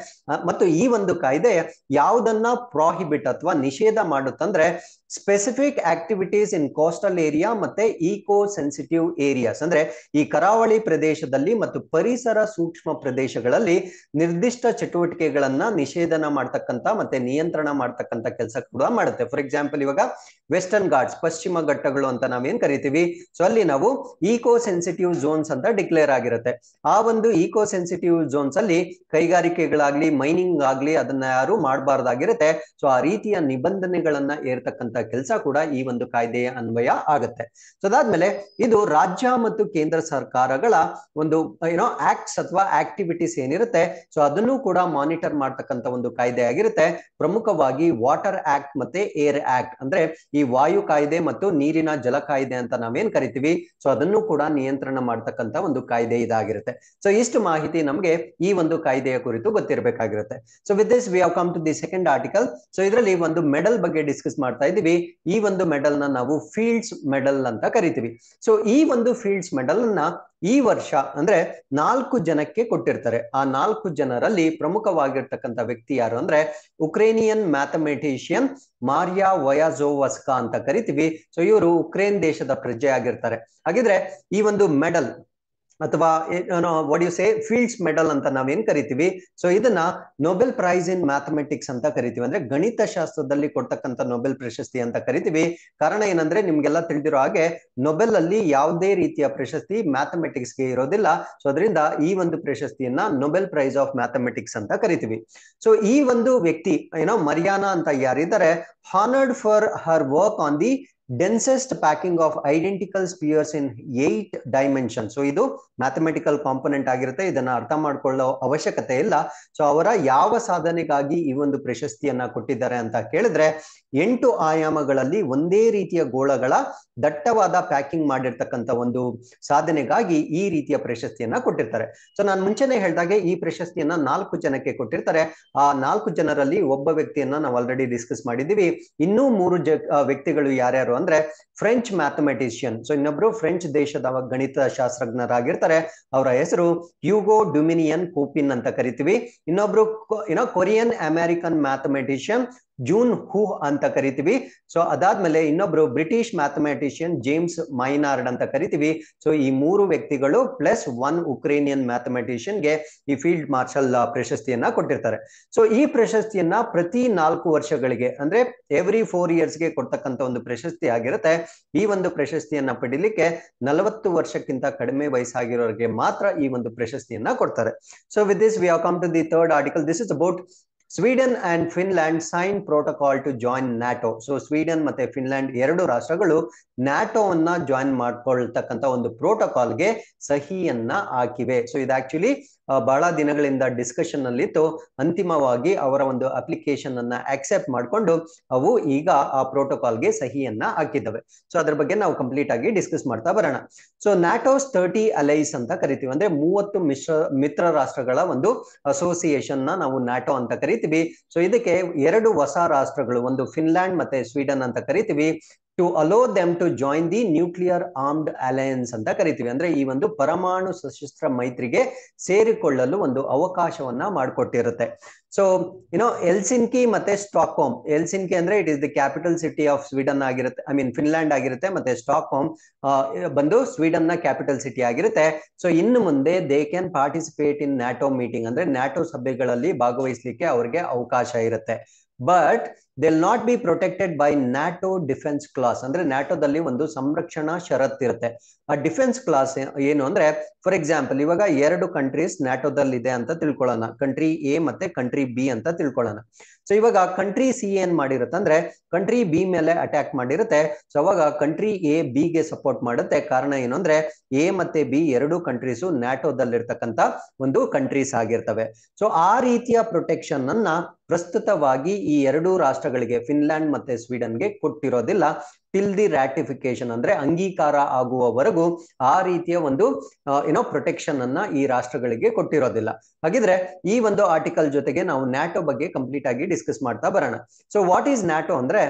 ಮತ್ತು ಈ ಒಂದು ಕಾಯ್ದೆ ಯಾವುದನ್ನ ಪ್ರಾಹಿಬಿಟ್ ಅಥವಾ ನಿಷೇಧ ಮಾಡುತ್ತಂದ್ರೆ specific activities in coastal area ಮತ್ತೆ ಈಕೋ ಸೆನ್ಸಿಟಿವ್ ಏರಿಯಾಸ್ ಅಂದ್ರೆ ಈ ಕರಾವಳಿ ಪ್ರದೇಶದಲ್ಲಿ ಮತ್ತು ಪರಿಸರ ಸೂಕ್ಷ್ಮ ಪ್ರದೇಶಗಳಲ್ಲಿ ನಿರ್ದಿಷ್ಟ ಚಟುವಟಿಕೆಗಳನ್ನ ನಿಷೇಧನ ಮಾಡ್ತಕ್ಕಂತ ಮತ್ತೆ ನಿಯಂತ್ರಣ ಮಾಡ್ತಕ್ಕಂತ ಕೆಲಸ ಕೂಡ ಮಾಡುತ್ತೆ. ಫಾರ್ ಎಕ್ಸಾಂಪಲ್ ಇವಾಗ ವೆಸ್ಟರ್ನ್ ಘಾಟ್ಸ್ ಪಶ್ಚಿಮ ಘಟ್ಟಗಳು ಅಂತ ನಾವೇನ್ ಕರಿತೀವಿ? ಸೊ ಅಲ್ಲಿ ನಾವು ಈಕೋ ಸೆನ್ಸಿಟಿವ್ ಝೋನ್ಸ್ ಅಂತ ಡಿಕ್ಲೇರ್ ಆಗಿರುತ್ತೆ. ಆ ಒಂದು ಈಕೋ ಸೆನ್ಸಿಟಿವ್ ಝೋನ್ಸ್ ಅಲ್ಲಿ ಕೈಗಾರಿಕೆಗಳಾಗ್ಲಿ ಮೈನಿಂಗ್ ಆಗ್ಲಿ, ಅದನ್ನ ಯಾರು ಮಾಡಬಾರ್ದಾಗಿರುತ್ತೆ. ಸೊ ಆ ರೀತಿಯ ನಿಬಂಧನೆಗಳನ್ನ ಏರ್ತಕ್ಕಂತ ಕೆಲಸ ಕೂಡ ಈ ಒಂದು ಕಾಯ್ದೆಯ ಅನ್ವಯ ಆಗುತ್ತೆ. ಸೊ ಅದಾದ್ಮೇಲೆ ಇದು ರಾಜ್ಯ ಮತ್ತು ಕೇಂದ್ರ ಸರ್ಕಾರಗಳ ಒಂದು ಏನೋ ಆಕ್ಟ್ಸ್ ಅಥವಾ ಆಕ್ಟಿವಿಟೀಸ್ ಏನಿರುತ್ತೆ ಸೊ ಅದನ್ನು ಕೂಡ ಮಾನಿಟರ್ ಮಾಡ್ತಕ್ಕಂತ ಒಂದು ಕಾಯ್ದೆ ಆಗಿರುತ್ತೆ. ಪ್ರಮುಖವಾಗಿ ವಾಟರ್ ಆಕ್ಟ್ ಮತ್ತೆ ಏರ್ ಆಕ್ಟ್ ಅಂದ್ರೆ ಈ ವಾಯು ಕಾಯ್ದೆ ಮತ್ತು ನೀರಿನ ಜಲ ಕಾಯ್ದೆ ಅಂತ ನಾವೇನ್ ಕರಿತೀವಿ ಸೊ ಅದನ್ನು ಕೂಡ ನಿಯಂತ್ರಣ ಮಾಡ್ತಕ್ಕಂತ ಒಂದು ಕಾಯ್ದೆ ಇದಾಗಿರುತ್ತೆ. ಸೊ ಇಷ್ಟು ಮಾಹಿತಿ ನಮಗೆ ಈ ಒಂದು ಕಾಯ್ದೆಯ ಕುರಿತು ಗೊತ್ತಿರಬೇಕಾಗಿರುತ್ತೆ. So with this we have come to the second article so ಇದರಲ್ಲಿ ಒಂದು ಮೆಡಲ್ ಬಗ್ಗೆ ಡಿಸ್ಕಸ್ ಮಾಡ್ತಾ ಇದೀವಿ ಈ ಒಂದು ಮೆಡಲ್ನ ನಾವು ಫೀಲ್ಡ್ಸ್ ಮೆಡಲ್ ಅಂತ ಕರಿತೀವಿ. ಸೊ ಈ ಒಂದು ಫೀಲ್ಡ್ಸ್ ಮೆಡಲ್ ಅನ್ನ ಈ ವರ್ಷ ಅಂದ್ರೆ ನಾಲ್ಕು ಜನಕ್ಕೆ ಕೊಟ್ಟಿರ್ತಾರೆ. ಆ ನಾಲ್ಕು ಜನರಲ್ಲಿ ಪ್ರಮುಖವಾಗಿರ್ತಕ್ಕಂಥ ವ್ಯಕ್ತಿ ಯಾರು ಅಂದ್ರೆ ಉಕ್ರೇನಿಯನ್ ಮ್ಯಾಥಮೆಟಿಷಿಯನ್ ಮಾರಿಯಾ ವಯಾಜೋವಸ್ಕಾ ಅಂತ ಕರಿತೀವಿ. ಸೊ ಇವರು ಉಕ್ರೇನ್ ದೇಶದ ಪ್ರಜೆ ಆಗಿರ್ತಾರೆ ಹಾಗಿದ್ರೆ ಈ ಒಂದು ಮೆಡಲ್ ಅಥವಾ what you say Fields medal ಅಂತ ನಾವೇನ್ ಕರಿತೀವಿ? ಸೊ ಇದನ್ನ ನೊಬೆಲ್ ಪ್ರೈಸ್ ಇನ್ ಮ್ಯಾಥಮೆಟಿಕ್ಸ್ ಅಂತ ಕರಿತೀವಿ. ಅಂದ್ರೆ ಗಣಿತ ಶಾಸ್ತ್ರದಲ್ಲಿ ಕೊಡ್ತಕ್ಕಂಥ ನೊಬೆಲ್ ಪ್ರಶಸ್ತಿ ಅಂತ ಕರಿತೀವಿ. ಕಾರಣ ಏನಂದ್ರೆ, ನಿಮ್ಗೆಲ್ಲ ತಿಳಿದಿರೋ ಹಾಗೆ ನೊಬೆಲ್ ಅಲ್ಲಿ ಯಾವುದೇ ರೀತಿಯ ಪ್ರಶಸ್ತಿ ಮ್ಯಾಥಮೆಟಿಕ್ಸ್ಗೆ ಇರೋದಿಲ್ಲ. ಸೊ ಅದರಿಂದ ಈ ಒಂದು ಪ್ರಶಸ್ತಿಯನ್ನ ನೊಬೆಲ್ ಪ್ರೈಸ್ ಆಫ್ ಮ್ಯಾಥಮೆಟಿಕ್ಸ್ ಅಂತ ಕರಿತೀವಿ. ಸೊ ಈ ಒಂದು ವ್ಯಕ್ತಿ, ಏನೋ, ಮರಿಯಾನಾ ಅಂತ ಯಾರಿದ್ದಾರೆ honoured for her work on the densest packing of identical spheres in eight dimension so ಇದು ಮ್ಯಾಥಮೆಟಿಕಲ್ ಕಾಂಪೊನೆಂಟ್ ಆಗಿರುತ್ತೆ. ಇದನ್ನ ಅರ್ಥ ಮಾಡ್ಕೊಳ್ಳೋ ಅವಶ್ಯಕತೆ ಇಲ್ಲ. ಸೊ ಅವರ ಯಾವ ಸಾಧನೆಗಾಗಿ ಈ ಒಂದು ಪ್ರಶಸ್ತಿಯನ್ನ ಕೊಟ್ಟಿದ್ದಾರೆ ಅಂತ ಕೇಳಿದ್ರೆ, ಎಂಟು ಆಯಾಮಗಳಲ್ಲಿ ಒಂದೇ ರೀತಿಯ ಗೋಳಗಳ ದಟ್ಟವಾದ ಪ್ಯಾಕಿಂಗ್ ಮಾಡಿರ್ತಕ್ಕಂಥ ಒಂದು ಸಾಧನೆಗಾಗಿ ಈ ರೀತಿಯ ಪ್ರಶಸ್ತಿಯನ್ನ ಕೊಟ್ಟಿರ್ತಾರೆ. ಸೊ ನಾನು ಮುಂಚೆನೆ ಹೇಳ್ದಾಗೆ ಈ ಪ್ರಶಸ್ತಿಯನ್ನ ನಾಲ್ಕು ಜನಕ್ಕೆ ಕೊಟ್ಟಿರ್ತಾರೆ. ಆ ನಾಲ್ಕು ಜನರಲ್ಲಿ ಒಬ್ಬ ವ್ಯಕ್ತಿಯನ್ನ ನಾವು ಆಲ್ರೆಡಿ ಡಿಸ್ಕಸ್ ಮಾಡಿದೀವಿ ಇನ್ನೂ ಮೂರು ಜ ವ್ಯಕ್ತಿಗಳು ಯಾರ್ಯಾರು ಅಂದ್ರೆ ಫ್ರೆಂಚ್ ಮ್ಯಾಥಮೆಟಿಷಿಯನ್ ಸೊ ಇನ್ನೊಬ್ರು ಫ್ರೆಂಚ್ ದೇಶದ ಗಣಿತ ಶಾಸ್ತ್ರಜ್ಞರಾಗಿರ್ತಾರೆ. ಅವರ ಹೆಸರು ಹ್ಯೂಗೋ ಡುಮಿನಿಯನ್ ಕೂಪಿನ್ ಅಂತ ಕರಿತೀವಿ. ಇನ್ನೊಬ್ರು ಏನೋ Korean American mathematician June Huh ಅಂತ ಕರಿತೀವಿ. ಸೊ ಅದಾದ್ಮೇಲೆ ಇನ್ನೊಬ್ರು ಬ್ರಿಟಿಷ್ ಮ್ಯಾಥಮೆಟಿಷಿಯನ್ ಜೇಮ್ಸ್ ಮೈನಾರ್ಡ್ ಅಂತ ಕರಿತೀವಿ. ಸೊ ಈ ಮೂರು ವ್ಯಕ್ತಿಗಳು ಪ್ಲಸ್ ಒನ್ ಉಕ್ರೇನಿಯನ್ ಮ್ಯಾಥಮೆಟಿಷಿಯನ್ಗೆ ಈ ಫೀಲ್ಡ್ ಮಾರ್ಷಲ್ ಪ್ರಶಸ್ತಿಯನ್ನ ಕೊಟ್ಟಿರ್ತಾರೆ. ಸೊ ಈ ಪ್ರಶಸ್ತಿಯನ್ನ ಪ್ರತಿ ನಾಲ್ಕು ವರ್ಷಗಳಿಗೆ, ಅಂದ್ರೆ ಎವ್ರಿ ಫೋರ್ ಇಯರ್ಸ್ಗೆ ಕೊಡ್ತಕ್ಕಂತ ಒಂದು ಪ್ರಶಸ್ತಿ ಆಗಿರುತ್ತೆ. ಈ ಒಂದು ಪ್ರಶಸ್ತಿಯನ್ನ ಪಡಿಲಿಕ್ಕೆ ನಲವತ್ತು ವರ್ಷಕ್ಕಿಂತ ಕಡಿಮೆ ವಯಸ್ಸಾಗಿರೋರಿಗೆ ಮಾತ್ರ ಈ ಒಂದು ಪ್ರಶಸ್ತಿಯನ್ನ ಕೊಡ್ತಾರೆ. So with this we come to the third article this is about Sweden and Finland sign protocol to join NATO so Sweden ಮತ್ತೆ ಫಿನ್ಲ್ಯಾಂಡ್ ಎರಡು ರಾಷ್ಟ್ರಗಳು ನ್ಯಾಟೋವನ್ನ ಜಾಯಿನ್ ಮಾಡ್ಕೊಳ್ತಕ್ಕಂತ ಒಂದು ಪ್ರೋಟೋಕಾಲ್ಗೆ ಸಹಿಯನ್ನ ಹಾಕಿವೆ. ಸೊ ಇದು ಆಕ್ಚುಲಿ ಬಹಳ ದಿನಗಳಿಂದ ಡಿಸ್ಕಷನ್ ನಲ್ಲಿತ್ತು. ಅಂತಿಮವಾಗಿ ಅವರ ಒಂದು ಅಪ್ಲಿಕೇಶನ್ ಅನ್ನ ಆಕ್ಸೆಪ್ಟ್ ಮಾಡಿಕೊಂಡು ಅವು ಈಗ ಆ ಪ್ರೋಟೋಕಾಲ್ಗೆ ಸಹಿಯನ್ನ ಹಾಕಿದ್ದಾವೆ. ಸೊ ಅದ್ರ ಬಗ್ಗೆ ನಾವು ಕಂಪ್ಲೀಟ್ ಆಗಿ ಡಿಸ್ಕಸ್ ಮಾಡ್ತಾ ಬರೋಣ. ಸೊ ನ್ಯಾಟೋಸ್ ತರ್ಟಿ ಅಲೈಸ್ ಅಂತ ಕರಿತೀವಿ. ಅಂದ್ರೆ ಮೂವತ್ತು ಮಿಶ್ರ, ಮಿತ್ರ ರಾಷ್ಟ್ರಗಳ ಒಂದು ಅಸೋಸಿಯೇಷನ್ನ ನಾವು ನ್ಯಾಟೋ ಅಂತ ಕರಿತೀವಿ. ಸೊ ಇದಕ್ಕೆ ಎರಡು ಹೊಸ ರಾಷ್ಟ್ರಗಳು, ಒಂದು ಫಿನ್ಲ್ಯಾಂಡ್ ಮತ್ತೆ ಸ್ವೀಡನ್ ಅಂತ ಕರಿತೀವಿ. To allow them to join the nuclear armed alliance ಅಂತ ಕರಿತೀವಿ. ಅಂದ್ರೆ ಈ ಒಂದು ಪರಮಾಣು ಸಶಸ್ತ್ರ ಮೈತ್ರಿಗೆ ಸೇರಿಕೊಳ್ಳಲು ಒಂದು ಅವಕಾಶವನ್ನ ಮಾಡಿಕೊಟ್ಟಿರುತ್ತೆ. ಸೊ ಯುನೋ ಎಲ್ಸಿನ್ಕಿ ಮತ್ತೆ ಸ್ಟಾಕ್ಹೋಮ್. ಎಲ್ಸಿನ್ಕಿ ಅಂದ್ರೆ it is the capital city of Sweden ಆಗಿರುತ್ತೆ. ಐ ಮೀನ್ ಫಿನ್ಲ್ಯಾಂಡ್ ಆಗಿರುತ್ತೆ ಮತ್ತೆ ಸ್ಟಾಕ್ಹೋಮ್ ಬಂದು ಸ್ವೀಡನ್ನ ಕ್ಯಾಪಿಟಲ್ ಸಿಟಿ ಆಗಿರುತ್ತೆ. ಸೊ ಇನ್ನು ಮುಂದೆ they can participate in NATO meeting ಅಂದ್ರೆ ನ್ಯಾಟೋ ಸಭೆಗಳಲ್ಲಿ ಭಾಗವಹಿಸಲಿಕ್ಕೆ ಅವ್ರಿಗೆ ಅವಕಾಶ ಇರುತ್ತೆ. But they'll not be protected by NATO defence clause ಅಂದ್ರೆ ನ್ಯಾಟೋದಲ್ಲಿ ಒಂದು ಸಂರಕ್ಷಣಾ ಷರತ್ ಇರುತ್ತೆ. ಆ ಡಿಫೆನ್ಸ್ ಕ್ಲಾಸ್ ಏನು ಅಂದ್ರೆ ಫಾರ್ ಎಕ್ಸಾಂಪಲ್ ಇವಾಗ ಎರಡು ಕಂಟ್ರೀಸ್ ನ್ಯಾಟೋದಲ್ಲಿ ಇದೆ ಅಂತ ತಿಳ್ಕೊಳ್ಳೋಣ. ಕಂಟ್ರಿ ಎ ಮತ್ತೆ ಕಂಟ್ರಿ ಬಿ ಅಂತ ತಿಳ್ಕೊಳ್ಳೋಣ. ಸೊ ಇವಾಗ ಕಂಟ್ರಿ ಸಿ ಏನ್ ಮಾಡಿರುತ್ತೆ ಅಂದ್ರೆ ಕಂಟ್ರಿ ಬಿ ಮೇಲೆ ಅಟ್ಯಾಕ್ ಮಾಡಿರುತ್ತೆ. ಸೊ ಅವಾಗ ಕಂಟ್ರಿ ಎ ಬಿ ಗೆ ಸಪೋರ್ಟ್ ಮಾಡುತ್ತೆ. ಕಾರಣ ಏನು ಅಂದ್ರೆ ಎ ಮತ್ತೆ ಬಿ ಎರಡು ಕಂಟ್ರೀಸು ನ್ಯಾಟೋದಲ್ಲಿರ್ತಕ್ಕಂಥ ಒಂದು ಕಂಟ್ರೀಸ್ ಆಗಿರ್ತವೆ. ಸೊ ಆ ರೀತಿಯ ಪ್ರೊಟೆಕ್ಷನ್ ಅನ್ನ ಪ್ರಸ್ತುತವಾಗಿ ಈ ಎರಡು ರಾಷ್ಟ್ರಗಳಿಗೆ ಫಿನ್ಲ್ಯಾಂಡ್ ಮತ್ತೆ ಸ್ವೀಡನ್ಗೆ ಕೊಟ್ಟಿರೋದಿಲ್ಲ. ಟಿಲ್ ದಿ ರ್ಯಾಟಿಫಿಕೇಶನ್ ಅಂದ್ರೆ ಅಂಗೀಕಾರ ಆಗುವವರೆಗೂ ಆ ರೀತಿಯ ಒಂದು ಏನೋ ಪ್ರೊಟೆಕ್ಷನ್ ಅನ್ನ ಈ ರಾಷ್ಟ್ರಗಳಿಗೆ ಕೊಟ್ಟಿರೋದಿಲ್ಲ. ಹಾಗಿದ್ರೆ ಈ ಒಂದು ಆರ್ಟಿಕಲ್ ಜೊತೆಗೆ ನಾವು ನ್ಯಾಟೋ ಬಗ್ಗೆ ಕಂಪ್ಲೀಟ್ ಆಗಿ ಡಿಸ್ಕಸ್ ಮಾಡ್ತಾ ಬರೋಣ. ಸೊ ವಾಟ್ ಈಸ್ ನ್ಯಾಟೋ ಅಂದ್ರೆ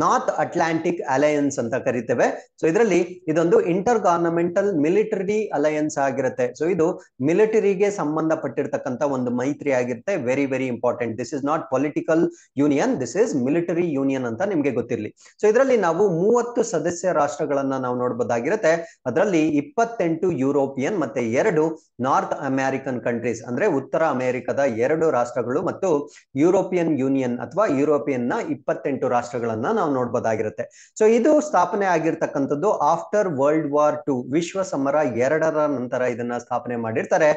ನಾರ್ತ್ ಅಟ್ಲಾಂಟಿಕ್ ಅಲಯನ್ಸ್ ಅಂತ ಕರಿತೇವೆ. ಸೊ ಇದರಲ್ಲಿ ಇದೊಂದು ಇಂಟರ್ ಗವರ್ನಮೆಂಟಲ್ ಮಿಲಿಟರಿ ಅಲಯನ್ಸ್ ಆಗಿರುತ್ತೆ. ಸೊ ಇದು ಮಿಲಿಟರಿಗೆ ಸಂಬಂಧಪಟ್ಟಿರ್ತಕ್ಕಂಥ ಒಂದು ಮೈತ್ರಿ ಆಗಿರುತ್ತೆ. Very very important this is not political union this is military union ಅಂತ ನಿಮ್ಗೆ ಗೊತ್ತಿರಲಿ. ಸೊ ಇದರಲ್ಲಿ ನಾವು ಮೂವತ್ತು ಸದಸ್ಯ ರಾಷ್ಟ್ರಗಳನ್ನ ನಾವು ನೋಡಬಹುದಾಗಿರುತ್ತೆ ಅದರಲ್ಲಿ ಇಪ್ಪತ್ತೆಂಟು ಯುರೋಪಿಯನ್ ಮತ್ತೆ ಎರಡು ನಾರ್ತ್ ಅಮೆರಿಕನ್ ಕಂಟ್ರೀಸ್ ಅಂದ್ರೆ ಉತ್ತರ ಅಮೆರಿಕದ ಎರಡು ರಾಷ್ಟ್ರಗಳು ಮತ್ತು ಯುರೋಪಿಯನ್ ಯೂನಿಯನ್ ಅಥವಾ ಯುರೋಪಿಯನ್ನ ಇಪ್ಪತ್ತೆಂಟು ರಾಷ್ಟ್ರಗಳನ್ನ ನಾವು ನೋಡ್ಬೋದಾಗಿರುತ್ತೆ. ಸೊ ಇದು ಸ್ಥಾಪನೆ ಆಗಿರ್ತಕ್ಕಂಥದ್ದು ಆಫ್ಟರ್ ವರ್ಲ್ಡ್ ವಾರ್ ಟು ವಿಶ್ವ ಸಮರ ಎರಡರ ನಂತರ ಇದನ್ನ ಸ್ಥಾಪನೆ ಮಾಡಿರ್ತಾರೆ.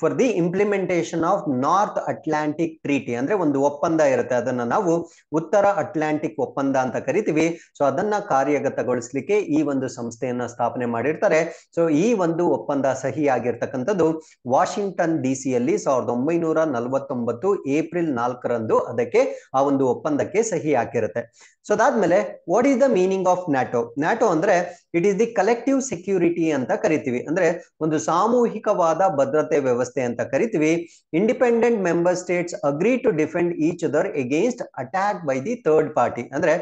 For the implementation of North Atlantic treaty ಅಂದ್ರೆ ಒಂದು ಒಪ್ಪಂದ ಇರುತ್ತೆ. ಅದನ್ನ ನಾವು ಉತ್ತರ ಅಟ್ಲಾಂಟಿಕ್ ಒಪ್ಪಂದ ಅಂತ ಕರಿತೀವಿ. ಸೊ ಅದನ್ನ ಕಾರ್ಯಗತಗೊಳಿಸ್ಲಿಕ್ಕೆ ಈ ಒಂದು ಸಂಸ್ಥೆಯನ್ನ ಸ್ಥಾಪನೆ ಮಾಡಿರ್ತಾರೆ. ಸೊ ಈ ಒಂದು ಒಪ್ಪಂದ ಸಹಿ ಆಗಿರ್ತಕ್ಕಂಥದ್ದು ವಾಷಿಂಗ್ಟನ್ ಡಿ ಸಿಯಲ್ಲಿ ಸಾವಿರದ ಒಂಬೈನೂರ ನಲವತ್ತೊಂಬತ್ತು ಏಪ್ರಿಲ್ ನಾಲ್ಕರಂದು ಅದಕ್ಕೆ ಆ ಒಂದು ಒಪ್ಪಂದಕ್ಕೆ ಸಹಿ ಹಾಕಿರುತ್ತೆ. ಸೊ ಅದಾದ್ಮೇಲೆ what is the meaning of NATO NATO ಅಂದ್ರೆ it is the collective security ಅಂತ ಕರಿತೀವಿ. ಅಂದ್ರೆ, ಒಂದು ಸಾಮೂಹಿಕವಾದ ಭದ್ರತೆ ವ್ಯವಸ್ಥೆ ಅಂತ ಕರಿತೀವಿ. Independent member states agree to defend each other against attack by the third party ಅಂದ್ರೆ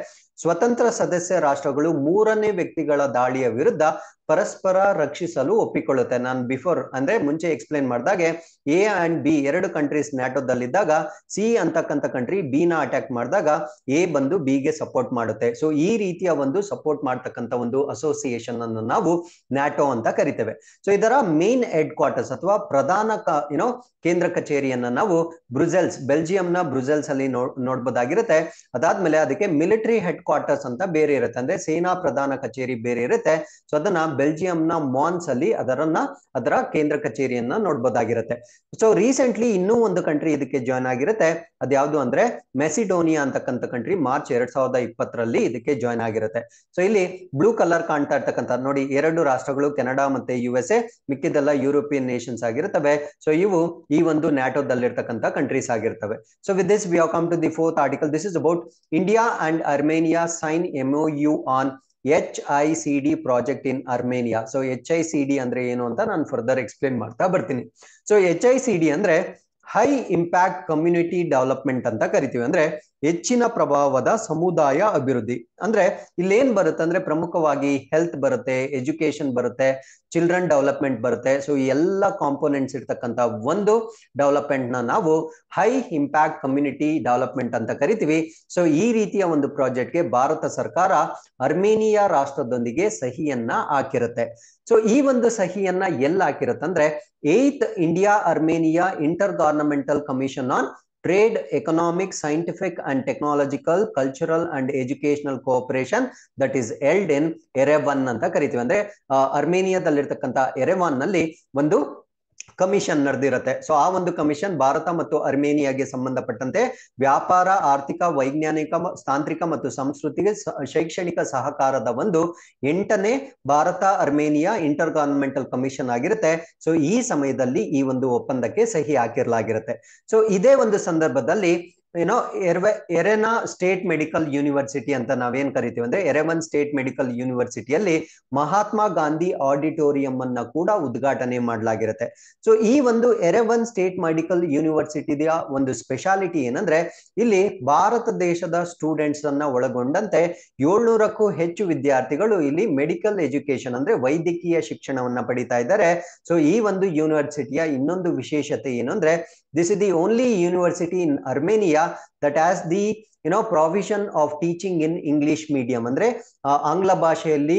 ಸ್ವತಂತ್ರ ಸದಸ್ಯ ರಾಷ್ಟ್ರಗಳು ಮೂರನೇ ವ್ಯಕ್ತಿಗಳ ದಾಳಿಯ ವಿರುದ್ಧ ಪರಸ್ಪರ ರಕ್ಷಿಸಲು ಒಪ್ಪಿಕೊಳ್ಳುತ್ತೆ. ನಾನು ಬಿಫೋರ್ ಅಂದ್ರೆ ಮುಂಚೆ ಎಕ್ಸ್ಪ್ಲೇನ್ ಮಾಡಿದಾಗೆ ಎ ಅಂಡ್ ಬಿ ಎರಡು ಕಂಟ್ರೀಸ್ ನ್ಯಾಟೋದಲ್ಲಿದ್ದಾಗ ಸಿ ಅಂತಕ್ಕಂಥ ಕಂಟ್ರಿ ಬಿ ನ ಅಟ್ಯಾಕ್ ಮಾಡಿದಾಗ ಎ ಬಂದು ಬಿ ಗೆ ಸಪೋರ್ಟ್ ಮಾಡುತ್ತೆ. ಸೊ ಈ ರೀತಿಯ ಒಂದು ಸಪೋರ್ಟ್ ಮಾಡ್ತಕ್ಕಂಥ ಒಂದು ಅಸೋಸಿಯೇಷನ್ ಅನ್ನು ನಾವು ನ್ಯಾಟೋ ಅಂತ ಕರಿತೇವೆ. ಸೊ ಇದರ ಮೇನ್ ಹೆಡ್ ಕ್ವಾರ್ಟರ್ಸ್ ಅಥವಾ ಪ್ರಧಾನ ಏನೋ ಕೇಂದ್ರ ಕಚೇರಿಯನ್ನ ನಾವು ಬ್ರುಜೆಲ್ಸ್ ಬೆಲ್ಜಿಯಂನ ಬ್ರುಜೆಲ್ಸ್ ಅಲ್ಲಿ ನೋಡ್ಬೋದಾಗಿರುತ್ತೆ. ಅದಾದ್ಮೇಲೆ ಅದಕ್ಕೆ ಮಿಲಿಟರಿ ಹೆಡ್ ಅಂತ ಬೇರೆ ಇರುತ್ತೆ. ಅಂದ್ರೆ ಸೇನಾ ಪ್ರಧಾನ ಕಚೇರಿ ಬೇರೆ ಇರುತ್ತೆ. ಸೊ ಅದನ್ನ ಬೆಲ್ಜಿಯಂನ ಮಾನ್ಸ್ ಅಲ್ಲಿ ಅದರನ್ನ, ಅದರ ಕೇಂದ್ರ ಕಚೇರಿಯನ್ನ ನೋಡ್ಬೋದಾಗಿರುತ್ತೆ. ಸೊ ರೀಸೆಂಟ್ಲಿ ಇನ್ನೂ ಒಂದು ಕಂಟ್ರಿ ಇದಕ್ಕೆ ಜಾಯ್ನ್ ಆಗಿರುತ್ತೆ. ಅದ್ಯಾವ್ದು ಅಂದ್ರೆ ಮೆಸಿಡೋನಿಯಾ ಅಂತಕ್ಕಂಥ ಕಂಟ್ರಿ ಮಾರ್ಚ್ ಎರಡ್ ಸಾವಿರದ ಇಪ್ಪತ್ತರಲ್ಲಿ ಇದಕ್ಕೆ ಜಾಯ್ನ್ ಆಗಿರುತ್ತೆ. ಸೊ ಇಲ್ಲಿ ಬ್ಲೂ ಕಲರ್ ಕಾಣ್ತಾ ಇರ್ತಕ್ಕಂಥ, ನೋಡಿ ಎರಡು ರಾಷ್ಟ್ರಗಳು, ಕೆನಡಾ ಮತ್ತೆ ಯು ಎಸ್ ಎ ಮಿಕ್ಕಿದೆಲ್ಲ ಯುರೋಪಿಯನ್ ನೇಷನ್ಸ್ ಆಗಿರುತ್ತವೆ ಸೊ ಇವು ಈ ಒಂದು ನ್ಯಾಟೋದಲ್ಲಿರ್ತಕ್ಕಂಥ ಕಂಟ್ರೀಸ್ ಆಗಿರ್ತವೆ. So with this we come to the fourth article this is about India and Armenia sign sign U on H I C D project in Armenia so H I C ಅಂದ್ರೆ ಏನು ಅಂತ ನಾನು further explain ಮಾಡ್ತಾ ಬರ್ತೀನಿ. So H I C D ಅಂದ್ರೆ high impact community development ಅಂತ ಕರಿತೀವಿ. ಅಂದ್ರೆ ಹೆಚ್ಚಿನ ಪ್ರಭಾವದ ಸಮುದಾಯ ಅಭಿವೃದ್ಧಿ. ಅಂದ್ರೆ ಇಲ್ಲೇನ್ ಬರುತ್ತೆ ಅಂದ್ರೆ ಪ್ರಮುಖವಾಗಿ ಹೆಲ್ತ್ ಬರುತ್ತೆ ಎಜುಕೇಶನ್ ಬರುತ್ತೆ ಚಿಲ್ಡ್ರನ್ ಡೆವಲಪ್ಮೆಂಟ್ ಬರುತ್ತೆ. ಸೊ ಈ ಎಲ್ಲ ಕಾಂಪೋನೆಂಟ್ಸ್ ಇರ್ತಕ್ಕಂಥ ಒಂದು ಡೆವಲಪ್ಮೆಂಟ್ನ ನಾವು ಹೈ ಇಂಪ್ಯಾಕ್ಟ್ ಕಮ್ಯುನಿಟಿ ಡೆವಲಪ್ಮೆಂಟ್ ಅಂತ ಕರಿತೀವಿ. ಸೊ ಈ ರೀತಿಯ ಒಂದು ಪ್ರಾಜೆಕ್ಟ್ಗೆ ಭಾರತ ಸರ್ಕಾರ ಅರ್ಮೇನಿಯಾ ರಾಷ್ಟ್ರದೊಂದಿಗೆ ಸಹಿಯನ್ನ ಹಾಕಿರುತ್ತೆ. ಸೊ ಈ ಒಂದು ಸಹಿಯನ್ನ ಎಲ್ಲ ಹಾಕಿರುತ್ತೆ ಅಂದ್ರೆ ಏತ್ India Armenia intergovernmental commission on trade economic scientific and technological cultural and educational cooperation that is held in Yerevan ಅಂತ ಕರಿತೀವಿ. ಅಂದ್ರೆ ಅರ್ಮೇನಿಯಾದಲ್ಲಿರ್ತಕ್ಕಂಥ ಎರೆವಾನ್ನಲ್ಲಿ ಒಂದು ಕಮಿಷನ್ ನಡೆದಿರುತ್ತೆ. ಸೊ ಆ ಒಂದು ಕಮಿಷನ್ ಭಾರತ ಮತ್ತು ಅರ್ಮೇನಿಯಾಗೆ ಸಂಬಂಧಪಟ್ಟಂತೆ ವ್ಯಾಪಾರ, ಆರ್ಥಿಕ, ವೈಜ್ಞಾನಿಕ ತಾಂತ್ರಿಕ ಮತ್ತು ಸಂಸ್ಕೃತಿಗೆ ಶೈಕ್ಷಣಿಕ ಸಹಕಾರದ ಒಂದು ಎಂಟನೇ Bharat, Armenia intergovernmental commission ಆಗಿರುತ್ತೆ. ಸೊ ಈ ಸಮಯದಲ್ಲಿ ಈ ಒಂದು ಒಪ್ಪಂದಕ್ಕೆ ಸಹಿ ಹಾಕಿರ್ಲಾಗಿರುತ್ತೆ. ಸೊ ಇದೇ ಒಂದು ಸಂದರ್ಭದಲ್ಲಿ ಏನೋ ಎರ್ವೆ ಎರೆನಾ ಸ್ಟೇಟ್ ಮೆಡಿಕಲ್ ಯೂನಿವರ್ಸಿಟಿ ಅಂತ ನಾವೇನ್ ಕರಿತೀವಿ ಅಂದ್ರೆ ಎರೆವನ್ ಸ್ಟೇಟ್ ಮೆಡಿಕಲ್ ಯೂನಿವರ್ಸಿಟಿಯಲ್ಲಿ ಮಹಾತ್ಮ ಗಾಂಧಿ ಆಡಿಟೋರಿಯಂ ಅನ್ನ ಕೂಡ ಉದ್ಘಾಟನೆ ಮಾಡಲಾಗಿರುತ್ತೆ. ಸೊ ಈ ಒಂದು ಎರೆವನ್ ಸ್ಟೇಟ್ ಮೆಡಿಕಲ್ ಯೂನಿವರ್ಸಿಟಿಯ ಒಂದು ಸ್ಪೆಷಾಲಿಟಿ ಏನಂದ್ರೆ ಇಲ್ಲಿ ಭಾರತ ದೇಶದ ಸ್ಟೂಡೆಂಟ್ಸ್ ಅನ್ನ ಒಳಗೊಂಡಂತೆ ಏಳ್ನೂರಕ್ಕೂ ಹೆಚ್ಚು ವಿದ್ಯಾರ್ಥಿಗಳು ಇಲ್ಲಿ ಮೆಡಿಕಲ್ ಎಜುಕೇಶನ್ ಅಂದ್ರೆ ವೈದ್ಯಕೀಯ ಶಿಕ್ಷಣವನ್ನ ಪಡಿತಾ ಇದ್ದಾರೆ. ಸೊ ಈ ಒಂದು ಯೂನಿವರ್ಸಿಟಿಯ ಇನ್ನೊಂದು ವಿಶೇಷತೆ ಏನು this is the only university in Armenia that as the you know provision of teaching in English medium ಅಂದ್ರೆ ಆಂಗ್ಲ ಭಾಷೆಯಲ್ಲಿ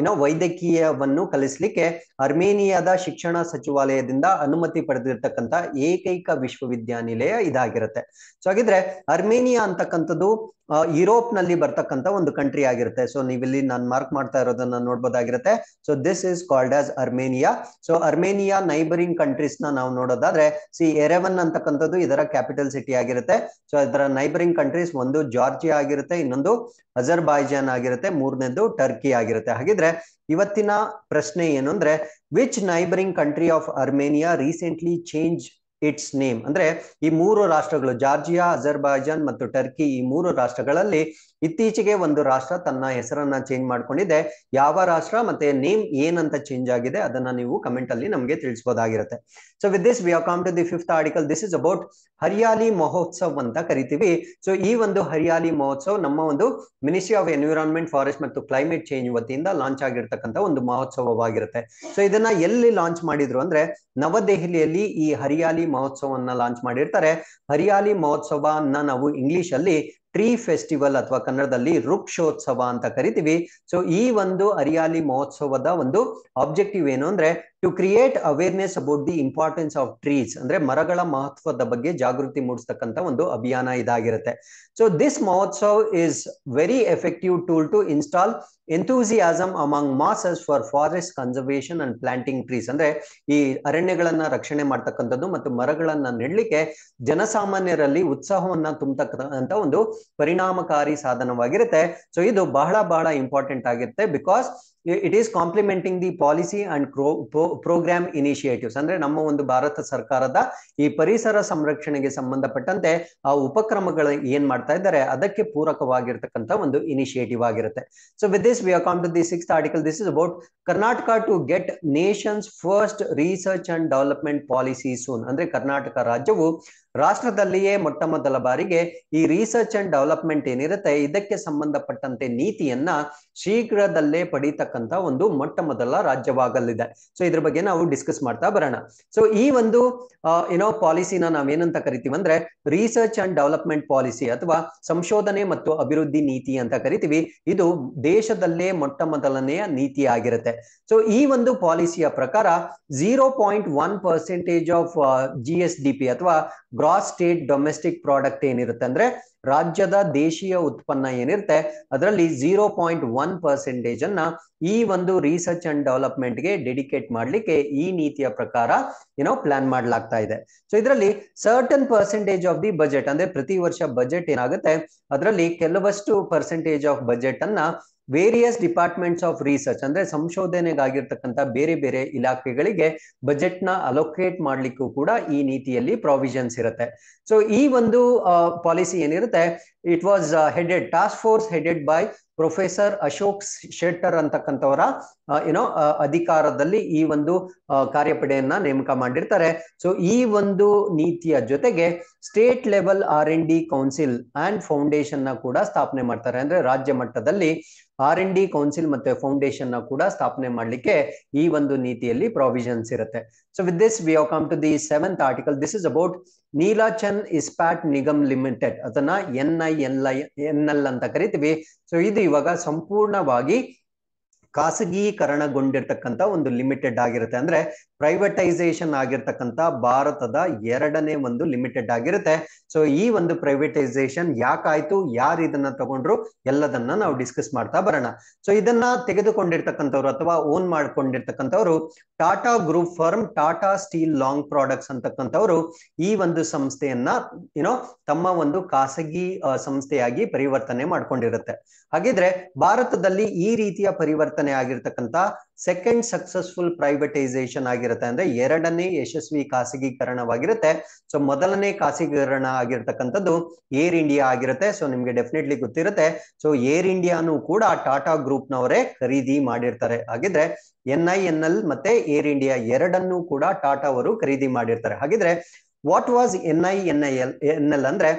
ಏನೋ ವೈದ್ಯಕೀಯವನ್ನು ಕಲಿಸ್ಲಿಕ್ಕೆ ಅರ್ಮೇನಿಯಾದ ಶಿಕ್ಷಣ ಸಚಿವಾಲಯದಿಂದ ಅನುಮತಿ ಪಡೆದಿರ್ತಕ್ಕಂಥ ಏಕೈಕ ವಿಶ್ವವಿದ್ಯಾನಿಲಯ ಇದಾಗಿರುತ್ತೆ. ಸೊ ಹಾಗಿದ್ರೆ ಅರ್ಮೇನಿಯಾ ಅಂತಕ್ಕಂಥದ್ದು ಯುರೋಪ್ನಲ್ಲಿ ಬರ್ತಕ್ಕಂಥ ಒಂದು ಕಂಟ್ರಿ ಆಗಿರುತ್ತೆ. ಸೊ ನೀವಿಲ್ಲಿ ನಾನು ಮಾರ್ಕ್ ಮಾಡ್ತಾ ಇರೋದನ್ನ ನೋಡ್ಬೋದಾಗಿರುತ್ತೆ. So this is called as Armenia. So Armenia neighbouring ಕಂಟ್ರೀಸ್ನ ನಾವು ನೋಡೋದಾದ್ರೆ, ಸಿ ಎರೆವನ್ ಅಂತಕ್ಕಂಥದ್ದು ಇದರ ಕ್ಯಾಪಿಟಲ್ ಸಿಟಿ ಆಗಿರುತ್ತೆ. ಸೊ ಇದರ ನೈಬರಿಂಗ್ ಕಂಟ್ರೀಸ್ ಒಂದು ಜಾರ್ಜಿಯಾ ಆಗಿರುತ್ತೆ, ಇನ್ನೊಂದು ಅಜರ್ಬೈಜಾನ್ ಆಗಿರುತ್ತೆ ಮೂರನೇದು ಟರ್ಕಿ ಆಗಿರುತ್ತೆ. ಹಾಗಿದ್ರೆ ಇವತ್ತಿನ ಪ್ರಶ್ನೆ ಏನು ಅಂದ್ರೆ which neighbouring country of Armenia recently change its name ಅಂದ್ರೆ ಈ ಮೂರು ರಾಷ್ಟ್ರಗಳು, ಜಾರ್ಜಿಯಾ ಅಜರ್ಬೈಜಾನ್ ಮತ್ತು ಟರ್ಕಿ ಈ ಮೂರು ರಾಷ್ಟ್ರಗಳಲ್ಲಿ ಇತ್ತೀಚೆಗೆ ಒಂದು ರಾಷ್ಟ್ರ ತನ್ನ ಹೆಸರನ್ನ ಚೇಂಜ್ ಮಾಡ್ಕೊಂಡಿದೆ. ಯಾವ ರಾಷ್ಟ್ರ ಮತ್ತೆ ನೇಮ್ ಏನಂತ ಚೇಂಜ್ ಆಗಿದೆ ಅದನ್ನ ನೀವು ಕಮೆಂಟ್ ಅಲ್ಲಿ ನಮಗೆ ತಿಳಿಸಬಹುದಾಗಿರುತ್ತೆ so with this we come to the fifth article this is about Hariyali Mahotsav ಅಂತ ಕರಿತೀವಿ. ಸೊ ಈ ಒಂದು ಹರಿಯಾಲಿ ಮಹೋತ್ಸವ ನಮ್ಮ ಒಂದು ಮಿನಿಸ್ಟ್ರಿ ಆಫ್ ಎನ್ವಿರಾನ್ಮೆಂಟ್ ಫಾರೆಸ್ಟ್ ಮತ್ತು ಕ್ಲೈಮೇಟ್ ಚೇಂಜ್ ವತಿಯಿಂದ ಲಾಂಚ್ ಆಗಿರ್ತಕ್ಕಂಥ ಒಂದು ಮಹೋತ್ಸವವಾಗಿರುತ್ತೆ. ಸೊ ಇದನ್ನ ಎಲ್ಲಿ ಲಾಂಚ್ ಮಾಡಿದ್ರು ಅಂದ್ರೆ ನವದೆಹಲಿಯಲ್ಲಿ ಈ ಹರಿಯಾಲಿ ಮಹೋತ್ಸವವನ್ನ ಲಾಂಚ್ ಮಾಡಿರ್ತಾರೆ. ಹರಿಯಾಲಿ ಮಹೋತ್ಸವ ಅನ್ನ ನಾವು ಇಂಗ್ಲಿಷ್ ಅಲ್ಲಿ ಟ್ರೀ ಫೆಸ್ಟಿವಲ್ ಅಥವಾ ಕನ್ನಡದಲ್ಲಿ ವೃಕ್ಷೋತ್ಸವ ಅಂತ ಕರಿತೀವಿ. ಸೊ ಈ ಒಂದು ಹರಿಯಾಲಿ ಮಹೋತ್ಸವದ ಒಂದು ಆಬ್ಜೆಕ್ಟಿವ್ ಏನು ಅಂದ್ರೆ to create awareness about the importance of trees ಅಂದ್ರೆ ಮರಗಳ ಮಹತ್ವದ ಬಗ್ಗೆ ಜಾಗೃತಿ ಮೂಡಿಸ್ತಕ್ಕಂಥ ಒಂದು ಅಭಿಯಾನ ಇದಾಗಿರುತ್ತೆ. So this Mahotsav is very effective tool to install enthusiasm among masses for forest conservation and planting trees ಅಂದ್ರೆ ಈ ಅರಣ್ಯಗಳನ್ನ ರಕ್ಷಣೆ ಮಾಡ್ತಕ್ಕಂಥದ್ದು ಮತ್ತು ಮರಗಳನ್ನ ನೆಡ್ಲಿಕ್ಕೆ ಜನಸಾಮಾನ್ಯರಲ್ಲಿ ಉತ್ಸಾಹವನ್ನ ತುಂಬತಕ್ಕಂಥ ಒಂದು ಪರಿಣಾಮಕಾರಿ ಸಾಧನವಾಗಿರುತ್ತೆ. ಸೊ ಇದು ಬಹಳ ಬಹಳ ಇಂಪಾರ್ಟೆಂಟ್ ಆಗಿರುತ್ತೆ because it is complementing the policy and programme initiatives ಅಂದ್ರೆ ನಮ್ಮ ಒಂದು ಭಾರತ ಸರ್ಕಾರದ ಈ ಪರಿಸರ ಸಂರಕ್ಷಣೆಗೆ ಸಂಬಂಧಪಟ್ಟಂತೆ ಆ ಉಪಕ್ರಮಗಳು ಏನ್ ಮಾಡ್ತಾ ಇದ್ದಾರೆ, ಅದಕ್ಕೆ ಪೂರಕವಾಗಿರ್ತಕ್ಕಂಥ ಒಂದು ಇನಿಷಿಯೇಟಿವ್ ಆಗಿರುತ್ತೆ. So with this V com to the six article this is about Karnataka to get Nations first research and development policy soon ಅಂದ್ರೆ ಕರ್ನಾಟಕ ರಾಜ್ಯವು ರಾಷ್ಟ್ರದಲ್ಲಿಯೇ ಮೊಟ್ಟ ಮೊದಲ ಬಾರಿಗೆ ಈ ರಿಸರ್ಚ್ ಅಂಡ್ ಡೆವಲಪ್ಮೆಂಟ್ ಏನಿರುತ್ತೆ, ಇದಕ್ಕೆ ಸಂಬಂಧಪಟ್ಟಂತೆ ನೀತಿಯನ್ನ ಶೀಘ್ರದಲ್ಲೇ ಪಡೀತಕ್ಕಂತ ಒಂದು ಮೊಟ್ಟ ಮೊದಲ ರಾಜ್ಯವಾಗಲಿದೆ. ಸೊ ಇದ್ರ ಬಗ್ಗೆ ನಾವು ಡಿಸ್ಕಸ್ ಮಾಡ್ತಾ ಬರೋಣ. ಸೊ ಈ ಒಂದು ಏನೋ ಪಾಲಿಸಿನ ನಾವೇನಂತ ಕರಿತೀವಿ ಅಂದ್ರೆ ರಿಸರ್ಚ್ ಅಂಡ್ ಡೆವಲಪ್ಮೆಂಟ್ ಪಾಲಿಸಿ ಅಥವಾ ಸಂಶೋಧನೆ ಮತ್ತು ಅಭಿವೃದ್ಧಿ ನೀತಿ ಅಂತ ಕರಿತೀವಿ. ಇದು ದೇಶದಲ್ಲೇ ಮೊಟ್ಟ ಮೊದಲನೆಯ ನೀತಿ ಆಗಿರುತ್ತೆ. ಸೊ ಈ ಒಂದು ಪಾಲಿಸಿಯ ಪ್ರಕಾರ zero point one percentage of G S D ಅಥವಾ ಗ್ರಾಸ್ ಸ್ಟೇಟ್ ಡೊಮೆಸ್ಟಿಕ್ ಪ್ರಾಡಕ್ಟ್ ಏನಿರುತ್ತೆ ಅಂದ್ರೆ ರಾಜ್ಯದ ದೇಶೀಯ ಉತ್ಪನ್ನ ಏನಿರುತ್ತೆ, ಅದರಲ್ಲಿ ಜೀರೋ ಪಾಯಿಂಟ್ ಒನ್ ಪರ್ಸೆಂಟೇಜ್ ಅನ್ನ ಈ ಒಂದು ರಿಸರ್ಚ್ ಅಂಡ್ ಡೆವಲಪ್ಮೆಂಟ್ಗೆ ಡೆಡಿಕೇಟ್ ಮಾಡ್ಲಿಕ್ಕೆ ಈ ನೀತಿಯ ಪ್ರಕಾರ ಏನೋ ಪ್ಲಾನ್ ಮಾಡಲಾಗ್ತಾ ಇದೆ. ಸೊ ಇದರಲ್ಲಿ certain percentage of the budget ಅಂದ್ರೆ ಪ್ರತಿ ವರ್ಷ ಬಜೆಟ್ ಏನಾಗುತ್ತೆ, ಅದರಲ್ಲಿ ಕೆಲವಷ್ಟು ಪರ್ಸೆಂಟೇಜ್ ಆಫ್ ಬಜೆಟ್ ಅನ್ನ ವೇರಿಯಸ್ ಡಿಪಾರ್ಟ್ಮೆಂಟ್ಸ್ ಆಫ್ ರಿಸರ್ಚ್ ಅಂದ್ರೆ ಸಂಶೋಧನೆಗಾಗಿರ್ತಕ್ಕಂಥ ಬೇರೆ ಬೇರೆ ಇಲಾಖೆಗಳಿಗೆ ಬಜೆಟ್ನ ಅಲೋಕೇಟ್ ಮಾಡ್ಲಿಕ್ಕೂ ಕೂಡ ಈ ನೀತಿಯಲ್ಲಿ ಪ್ರಾವಿಷನ್ಸ್ ಇರುತ್ತೆ. ಸೊ ಈ ಒಂದು ಪಾಲಿಸಿ ಏನಿರುತ್ತೆ? It was headed task force headed by professor Ashok Shettar ಅಂತಕ್ಕಂಥವರ ಏನೋ ಅಧಿಕಾರದಲ್ಲಿ ಈ ಒಂದು ಕಾರ್ಯಪಡೆಯನ್ನ ನೇಮಕ ಮಾಡಿರ್ತಾರೆ. ಸೊ ಈ ಒಂದು ನೀತಿಯ ಜೊತೆಗೆ state level R N D council and ಫೌಂಡೇಶನ್ನ ಕೂಡ ಸ್ಥಾಪನೆ ಮಾಡ್ತಾರೆ. ಅಂದ್ರೆ ರಾಜ್ಯ ಮಟ್ಟದಲ್ಲಿ ಆರ್ ಎನ್ ಡಿ ಕೌನ್ಸಿಲ್ ಮತ್ತೆ ಫೌಂಡೇಶನ್ನ ಕೂಡ ಸ್ಥಾಪನೆ ಮಾಡಲಿಕ್ಕೆ ಈ ಒಂದು ನೀತಿಯಲ್ಲಿ ಪ್ರಾವಿಷನ್ಸ್ ಇರುತ್ತೆ. So with this we come to the seventh article this is about Nilachal Ispat Nigam limited, ಅದನ್ನ N I N I N L ಅಂತ ಕರಿತೀವಿ. ಸೊ ಇದು ಇವಾಗ ಸಂಪೂರ್ಣವಾಗಿ ಖಾಸಗೀಕರಣಗೊಂಡಿರ್ತಕ್ಕಂಥ ಒಂದು ಲಿಮಿಟೆಡ್ ಆಗಿರುತ್ತೆ. ಅಂದ್ರೆ ಪ್ರೈವೇಟೈಸೇಷನ್ ಆಗಿರ್ತಕ್ಕಂಥ ಭಾರತದ ಎರಡನೇ ಒಂದು ಲಿಮಿಟೆಡ್ ಆಗಿರುತ್ತೆ. ಸೊ ಈ ಒಂದು ಪ್ರೈವೇಟೈಸೇಷನ್ ಯಾಕಾಯ್ತು, ಯಾರು ಇದನ್ನ ತಗೊಂಡ್ರು, ಎಲ್ಲದನ್ನ ನಾವು ಡಿಸ್ಕಸ್ ಮಾಡ್ತಾ ಬರೋಣ. ಸೊ ಇದನ್ನ ತೆಗೆದುಕೊಂಡಿರ್ತಕ್ಕಂಥವ್ರು ಅಥವಾ own ಮಾಡ್ಕೊಂಡಿರ್ತಕ್ಕಂಥವ್ರು Tata group firm Tata steel long products ಅಂತಕ್ಕಂಥವ್ರು ಈ ಒಂದು ಸಂಸ್ಥೆಯನ್ನ ಏನೋ ತಮ್ಮ ಒಂದು ಖಾಸಗಿ ಸಂಸ್ಥೆಯಾಗಿ ಪರಿವರ್ತನೆ ಮಾಡ್ಕೊಂಡಿರುತ್ತೆ. ಹಾಗಿದ್ರೆ ಭಾರತದಲ್ಲಿ ಈ ರೀತಿಯ ಪರಿವರ್ತನೆ ಆಗಿರ್ತಕ್ಕಂಥ ಸೆಕೆಂಡ್ ಸಕ್ಸಸ್ಫುಲ್ ಪ್ರೈವೇಟೈಸೇಷನ್ ಆಗಿರುತ್ತೆ. ಅಂದ್ರೆ ಎರಡನೇ ಯಶಸ್ವಿ ಖಾಸಗೀಕರಣವಾಗಿರುತ್ತೆ. ಸೊ ಮೊದಲನೇ ಖಾಸಗೀಕರಣ ಆಗಿರ್ತಕ್ಕಂಥದ್ದು ಏರ್ ಇಂಡಿಯಾ ಆಗಿರುತ್ತೆ. ಸೊ ನಿಮ್ಗೆ ಡೆಫಿನೆಟ್ಲಿ ಗೊತ್ತಿರುತ್ತೆ. ಸೊ ಏರ್ ಇಂಡಿಯಾನು ಕೂಡ ಟಾಟಾ ಗ್ರೂಪ್ ನವರೇ ಖರೀದಿ ಮಾಡಿರ್ತಾರೆ. ಹಾಗಿದ್ರೆ ಎನ್ ಐ ಎನ್ ಎಲ್ ಮತ್ತೆ ಏರ್ ಇಂಡಿಯಾ ಎರಡನ್ನೂ ಕೂಡ ಟಾಟಾ ಅವರು ಖರೀದಿ ಮಾಡಿರ್ತಾರೆ. ಹಾಗಿದ್ರೆ what was N I N I L N L ಅಂದ್ರೆ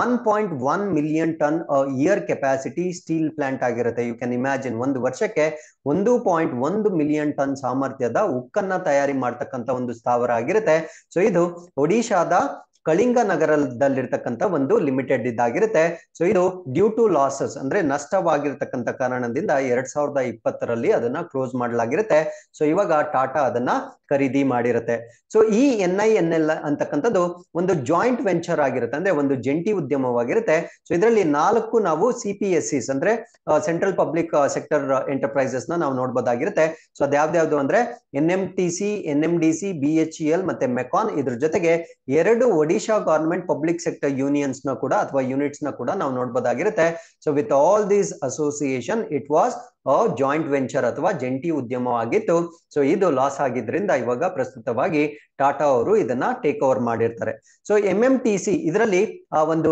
one point one million ton year capacity steel plant ಆಗಿರುತ್ತೆ. ಯು ಕ್ಯಾನ್ ಇಮ್ಯಾಜಿನ್ ಒಂದು ವರ್ಷಕ್ಕೆ ಒಂದು ಪಾಯಿಂಟ್ ಒಂದು ಮಿಲಿಯನ್ ಟನ್ ಸಾಮರ್ಥ್ಯದ ಉಕ್ಕನ್ನ ತಯಾರಿ ಮಾಡ್ತಕ್ಕಂಥ ಒಂದು ಸ್ಥಾವರ ಆಗಿರುತ್ತೆ. ಸೊ ಇದು ಒಡಿಶಾದ ಕಳಿಂಗ ನಗರದಲ್ಲಿರ್ತಕ್ಕಂಥ ಒಂದು ಲಿಮಿಟೆಡ್ ಇದ್ದಾಗಿರುತ್ತೆ. ಸೊ ಇದು ಡ್ಯೂ ಟು ಲಾಸಸ್ ಅಂದ್ರೆ ನಷ್ಟವಾಗಿರ್ತಕ್ಕಂಥ ಕಾರಣದಿಂದ ಎರಡ್ ಸಾವಿರದ ಇಪ್ಪತ್ತರಲ್ಲಿ ಅದನ್ನ ಕ್ಲೋಸ್ ಮಾಡಲಾಗಿರುತ್ತೆ. ಸೊ ಇವಾಗ ಟಾಟಾ ಅದನ್ನ ಖರೀದಿ ಮಾಡಿರುತ್ತೆ. ಸೊ ಈ ಎನ್ ಐ ಎನ್ ಎಲ್ ಅಂತಕ್ಕಂಥದ್ದು ಒಂದು ಜಾಯಿಂಟ್ ವೆಂಚರ್ ಆಗಿರುತ್ತೆ. ಅಂದ್ರೆ ಒಂದು ಜಂಟಿ ಉದ್ಯಮವಾಗಿರುತ್ತೆ. ಸೊ ಇದರಲ್ಲಿ ನಾಲ್ಕು ನಾವು ಸಿ ಪಿ ಎಸ್ ಸಿಸ್ ಅಂದ್ರೆ ಸೆಂಟ್ರಲ್ ಪಬ್ಲಿಕ್ ಸೆಕ್ಟರ್ ಎಂಟರ್ಪ್ರೈಸಸ್ನ ನಾವು ನೋಡ್ಬೋದಾಗಿರುತ್ತೆ. ಸೊ ಅದ್ಯಾವ್ದ್ಯಾವ್ದು ಅಂದ್ರೆ N M T C N M D C B H E L ಮತ್ತೆ ಮೆಕಾನ್ ಇದ್ರ ಜೊತೆಗೆ ಎರಡು ಒಡಿಶಾ ಗವರ್ಮೆಂಟ್ ಪಬ್ಲಿಕ್ ಸೆಕ್ಟರ್ ಯೂನಿಯನ್ಸ್ನ ಕೂಡ ಅಥವಾ ಯೂನಿಟ್ಸ್ನ ಕೂಡ ನಾವು ನೋಡಬಹುದಾಗಿರುತ್ತೆ so with all these association it was joint venture ಅಥವಾ ಜಂಟಿ ಉದ್ಯಮವಾಗಿತ್ತು. ಸೊ ಇದು ಲಾಸ್ ಆಗಿದ್ರಿಂದ ಇವಾಗ ಪ್ರಸ್ತುತವಾಗಿ ಟಾಟಾ ಅವರು ಇದನ್ನ ಟೇಕ್ ಓವರ್ ಮಾಡಿರ್ತಾರೆ. So M M T C ಇದರಲ್ಲಿ ಒಂದು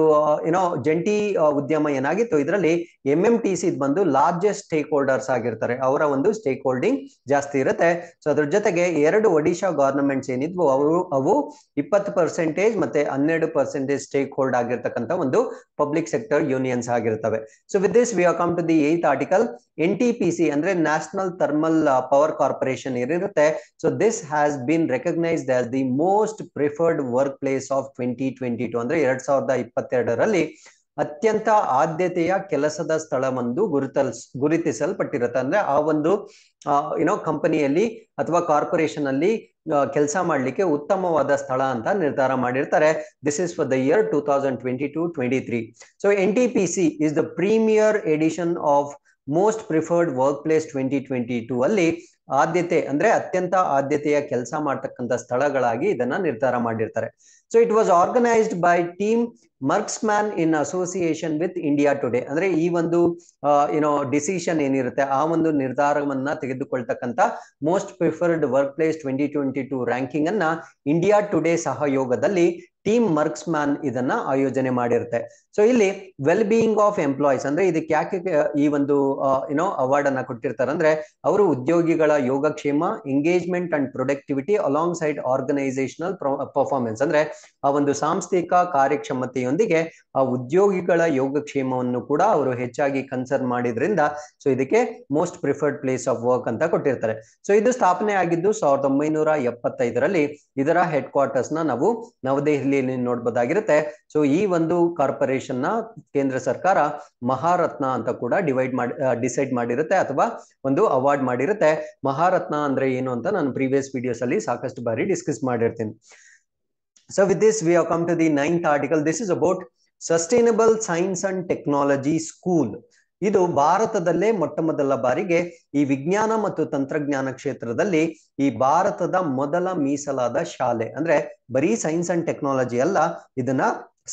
ಏನೋ ಜಂಟಿ ಉದ್ಯಮ ಏನಾಗಿತ್ತು? ಇದರಲ್ಲಿ ಎಂ ಎಂ ಟಿ ಸಿ ಬಂದು ಲಾರ್ಜೆಸ್ಟ್ ಸ್ಟೇಕ್ ಹೋಲ್ಡರ್ಸ್ ಆಗಿರ್ತಾರೆ. ಅವರ ಒಂದು ಸ್ಟೇಕ್ ಹೋಲ್ಡಿಂಗ್ ಜಾಸ್ತಿ ಇರುತ್ತೆ. ಸೊ ಅದ್ರ ಜೊತೆಗೆ ಎರಡು ಒಡಿಶಾ ಗವರ್ನಮೆಂಟ್ಸ್ ಏನಿದ್ವು? ಅವರು ಅವು ಇಪ್ಪತ್ತು ಪರ್ಸೆಂಟೇಜ್ ಮತ್ತೆ ಹನ್ನೆರಡು ಪರ್ಸೆಂಟೇಜ್ ಸ್ಟೇಕ್ ಹೋಲ್ಡ್ ಆಗಿರ್ತಕ್ಕಂಥ ಒಂದು ಪಬ್ಲಿಕ್ ಸೆಕ್ಟರ್ ಯೂನಿಯನ್ಸ್ ಆಗಿರ್ತವೆ. So with this we are come to the eighth article N T P C ಅಂದ್ರೆ ನ್ಯಾಷನಲ್ ಥರ್ಮಲ್ ಪವರ್ ಕಾರ್ಪೊರೇಷನ್ ಏನಿರುತ್ತೆ. So this has been recognised as the most preferred workplace of twenty twenty two ಅಂದ್ರೆ ಎರಡ್ ಸಾವಿರದ ಇಪ್ಪತ್ತೆರಡರಲ್ಲಿ ಅತ್ಯಂತ ಆದ್ಯತೆಯ ಕೆಲಸದ ಸ್ಥಳವೊಂದು ಗುರುತಲ್, ಗುರುತಿಸಲ್ಪಟ್ಟಿರುತ್ತೆ. ಅಂದ್ರೆ ಆ ಒಂದು ಏನೋ ಕಂಪನಿಯಲ್ಲಿ ಅಥವಾ ಕಾರ್ಪೊರೇಷನ್ ಅಲ್ಲಿ ಕೆಲಸ ಮಾಡ್ಲಿಕ್ಕೆ ಉತ್ತಮವಾದ ಸ್ಥಳ ಅಂತ ನಿರ್ಧಾರ ಮಾಡಿರ್ತಾರೆ. This is for the year two thousand twenty two twenty three so N T P C is the premier edition of most preferred workplace twenty twenty two ಅಲ್ಲಿ ಆದ್ಯತೆ ಅಂದ್ರೆ ಅತ್ಯಂತ ಆದ್ಯತೆಯ ಕೆಲಸ ಮಾಡ್ತಕ್ಕಂಥ ಸ್ಥಳಗಳಾಗಿ ಇದನ್ನ ನಿರ್ಧಾರ ಮಾಡಿರ್ತಾರೆ. So it was organised by Team Marksman in association association with India today ಅಂದ್ರೆ ಈ ಒಂದು ಏನೋ ಡಿಸಿಷನ್ ಏನಿರುತ್ತೆ, ಆ ಒಂದು ನಿರ್ಧಾರವನ್ನ ತೆಗೆದುಕೊಳ್ತಕ್ಕಂಥ most preferred workplace twenty twenty two ranking ಅನ್ನ ಇಂಡಿಯಾ ಟುಡೇ ಸಹಯೋಗದಲ್ಲಿ ಟೀಮ್ ಮರ್ಕ್ಸ್ ಮ್ಯಾನ್ ಇದನ್ನ ಆಯೋಜನೆ ಮಾಡಿರುತ್ತೆ. ಸೊ ಇಲ್ಲಿ ವೆಲ್ ಬೀಯಿಂಗ್ ಆಫ್ ಎಂಪ್ಲಾಯೀಸ್ ಅಂದ್ರೆ ಇದಕ್ಕೆ ಯಾಕೆ ಈ ಒಂದು ಏನೋ ಅವಾರ್ಡ್ ಅನ್ನ ಕೊಟ್ಟಿರ್ತಾರೆ ಅಂದ್ರೆ ಅವರು ಉದ್ಯೋಗಿಗಳ ಯೋಗಕ್ಷೇಮ engagement and productivity alongside organisational performance ಅಂದ್ರೆ ಆ ಒಂದು ಸಾಂಸ್ಥಿಕ ಕಾರ್ಯಕ್ಷಮತೆಯೊಂದಿಗೆ ಆ ಉದ್ಯೋಗಿಗಳ ಯೋಗಕ್ಷೇಮವನ್ನು ಕೂಡ ಅವರು ಹೆಚ್ಚಾಗಿ ಕನ್ಸರ್ನ್ ಮಾಡಿದ್ರಿಂದ ಸೊ ಇದಕ್ಕೆ most preferred place of work ಅಂತ ಕೊಟ್ಟಿರ್ತಾರೆ. ಸೊ ಇದು ಸ್ಥಾಪನೆ ಆಗಿದ್ದು ಸಾವಿರದ ಒಂಬೈನೂರ ಎಪ್ಪತ್ತೈದರಲ್ಲಿ ಇದರ ಹೆಡ್ ಕ್ವಾರ್ಟರ್ಸ್ನ ನಾವು ನವದೆಹಲಿಯಲ್ಲಿ ನೋಡ್ಬೋದಾಗಿರುತ್ತೆ. ಸೊ ಈ ಒಂದು ಕಾರ್ಪೊರೇಷನ್ನ ಕೇಂದ್ರ ಸರ್ಕಾರ ಮಹಾರತ್ನ ಅಂತ ಕೂಡ ಡಿವೈಡ್ ಮಾಡಿ ಡಿಸೈಡ್ ಮಾಡಿರುತ್ತೆ ಅಥವಾ ಒಂದು ಅವಾರ್ಡ್ ಮಾಡಿರುತ್ತೆ. ಮಹಾರತ್ನ ಅಂದ್ರೆ ಏನು ಅಂತ ನಾನು ಪ್ರೀವಿಯಸ್ ವಿಡಿಯೋಸ್ ಅಲ್ಲಿ ಸಾಕಷ್ಟು ಬಾರಿ ಡಿಸ್ಕಸ್ ಮಾಡಿರ್ತೀನಿ. So with this we come to the ninth article this is about sustainable science and technology school ಇದು ಭಾರತದಲ್ಲೇ ಮೊಟ್ಟ ಮೊದಲ ಬಾರಿಗೆ ಈ ವಿಜ್ಞಾನ ಮತ್ತು ತಂತ್ರಜ್ಞಾನ ಕ್ಷೇತ್ರದಲ್ಲಿ ಈ ಭಾರತದ ಮೊದಲ ಮೀಸಲಾದ ಶಾಲೆ. ಅಂದ್ರೆ ಬರೀ ಸೈನ್ಸ್ ಅಂಡ್ ಟೆಕ್ನಾಲಜಿ ಅಲ್ಲ, ಇದನ್ನ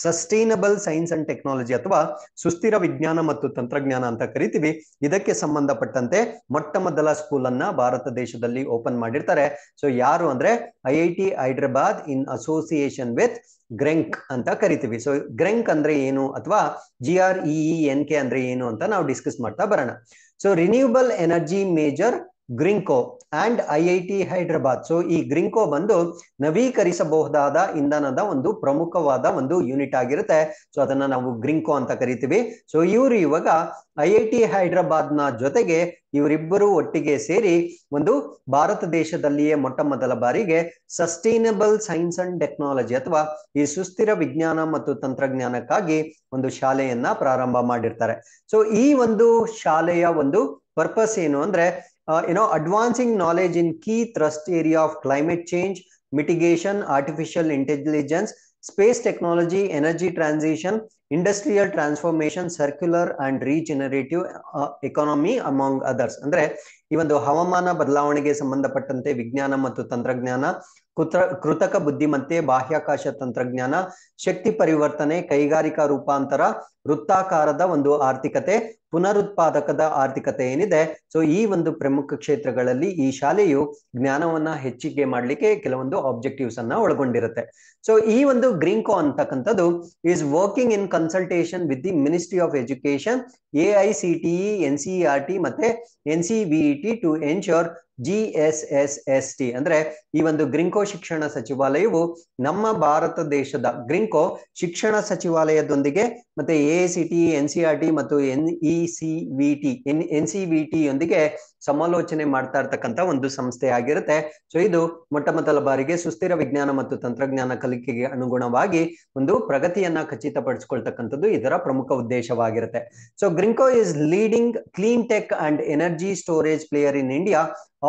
ಸಸ್ಟೈನಬಲ್ ಸೈನ್ಸ್ ಅಂಡ್ ಟೆಕ್ನಾಲಜಿ ಅಥವಾ ಸುಸ್ಥಿರ ವಿಜ್ಞಾನ ಮತ್ತು ತಂತ್ರಜ್ಞಾನ ಅಂತ ಕರಿತೀವಿ. ಇದಕ್ಕೆ ಸಂಬಂಧಪಟ್ಟಂತೆ ಮೊಟ್ಟ ಮೊದಲ ಸ್ಕೂಲ್ ಅನ್ನ ಭಾರತ ದೇಶದಲ್ಲಿ ಓಪನ್ ಮಾಡಿರ್ತಾರೆ. ಸೊ ಯಾರು ಅಂದ್ರೆ I I T Hyderabad in association with Greenko ಅಂತ ಕರಿತೀವಿ. ಸೊ ಗ್ರೆಂಕ್ ಅಂದ್ರೆ ಏನು ಅಥವಾ G R E N K ಅಂದ್ರೆ ಏನು ಅಂತ ನಾವು ಡಿಸ್ಕಸ್ ಮಾಡ್ತಾ ಬರೋಣ. So renewable energy major Greenko and I I T Hyderabad. So ಈ ಗ್ರಿಂಕೋ ಬಂದು ನವೀಕರಿಸಬಹುದಾದ ಇಂಧನದ ಒಂದು ಪ್ರಮುಖವಾದ ಒಂದು ಯೂನಿಟ್ ಆಗಿರುತ್ತೆ. ಸೊ ಅದನ್ನ ನಾವು ಗ್ರಿಂಕೋ ಅಂತ ಕರಿತೀವಿ. ಸೊ ಇವರು ಇವಾಗ ಐ ಐ ಟಿ ಹೈದ್ರಾಬಾದ್ನ ಜೊತೆಗೆ ಇವರಿಬ್ಬರು ಒಟ್ಟಿಗೆ ಸೇರಿ ಒಂದು ಭಾರತ ದೇಶದಲ್ಲಿಯೇ ಮೊಟ್ಟ ಮೊದಲ ಬಾರಿಗೆ ಸಸ್ಟೈನಬಲ್ ಸೈನ್ಸ್ ಅಂಡ್ ಟೆಕ್ನಾಲಜಿ ಅಥವಾ ಈ ಸುಸ್ಥಿರ ವಿಜ್ಞಾನ ಮತ್ತು ತಂತ್ರಜ್ಞಾನಕ್ಕಾಗಿ ಒಂದು ಶಾಲೆಯನ್ನ ಪ್ರಾರಂಭ ಮಾಡಿರ್ತಾರೆ. ಸೊ ಈ ಒಂದು ಶಾಲೆಯ ಒಂದು ಪರ್ಪಸ್ ಏನು ಅಂದ್ರೆ you know advancing knowledge in key thrust area of climate change mitigation artificial intelligence space technology energy transition industrial transformation circular and regenerative uh, economy among others ಅಂದ್ರೆ ಈ ಒಂದು ಹವಾಮಾನ ಬದಲಾವಣೆಗೆ ಸಂಬಂಧಪಟ್ಟಂತೆ ವಿಜ್ಞಾನ ಮತ್ತು ತಂತ್ರಜ್ಞಾನ ಕೃತ ಕೃತಕ ಬುದ್ಧಿಮತ್ತೆ ಬಾಹ್ಯಾಕಾಶ ತಂತ್ರಜ್ಞಾನ ಶಕ್ತಿ ಪರಿವರ್ತನೆ ಕೈಗಾರಿಕಾ ರೂಪಾಂತರ ವೃತ್ತಾಕಾರದ ಒಂದು ಆರ್ಥಿಕತೆ ಪುನರುತ್ಪಾದಕದ ಆರ್ಥಿಕತೆ ಏನಿದೆ? ಸೊ ಈ ಒಂದು ಪ್ರಮುಖ ಕ್ಷೇತ್ರಗಳಲ್ಲಿ ಈ ಶಾಲೆಯು ಜ್ಞಾನವನ್ನ ಹೆಚ್ಚಿಗೆ ಮಾಡ್ಲಿಕ್ಕೆ ಕೆಲವೊಂದು ಆಬ್ಜೆಕ್ಟಿವ್ಸ್ ಅನ್ನ ಒಳಗೊಂಡಿರುತ್ತೆ. ಸೊ ಈ ಒಂದು ಗ್ರೀನ್ಕೋ ಅಂತಕ್ಕಂಥದ್ದು is working in consultation with the ministry of education A I C T N C R T ಮತ್ತೆ N C T to ensure G S S S T ಅಂದ್ರೆ ಈ ಒಂದು ಗ್ರಿಂಕೋ ಶಿಕ್ಷಣ ಸಚಿವಾಲಯವು ನಮ್ಮ ಭಾರತ ದೇಶದ ಗ್ರಿಂಕೋ ಶಿಕ್ಷಣ ಸಚಿವಾಲಯದೊಂದಿಗೆ ಮತ್ತೆ A C T N C R T ಮತ್ತು N E C V T N N C V T ಯೊಂದಿಗೆ ಸಮಾಲೋಚನೆ ಮಾಡ್ತಾ ಇರ್ತಕ್ಕಂಥ ಒಂದು ಸಂಸ್ಥೆ ಆಗಿರುತ್ತೆ. ಸೊ ಇದು ಮೊಟ್ಟ ಮೊದಲ ಬಾರಿಗೆ ಸುಸ್ಥಿರ ವಿಜ್ಞಾನ ಮತ್ತು ತಂತ್ರಜ್ಞಾನ ಕಲಿಕೆಗೆ ಅನುಗುಣವಾಗಿ ಒಂದು ಪ್ರಗತಿಯನ್ನ ಖಚಿತಪಡಿಸಿಕೊಳ್ತಕ್ಕಂಥದ್ದು ಇದರ ಪ್ರಮುಖ ಉದ್ದೇಶವಾಗಿರುತ್ತೆ. So Greenko is leading clean tech and energy storage player in India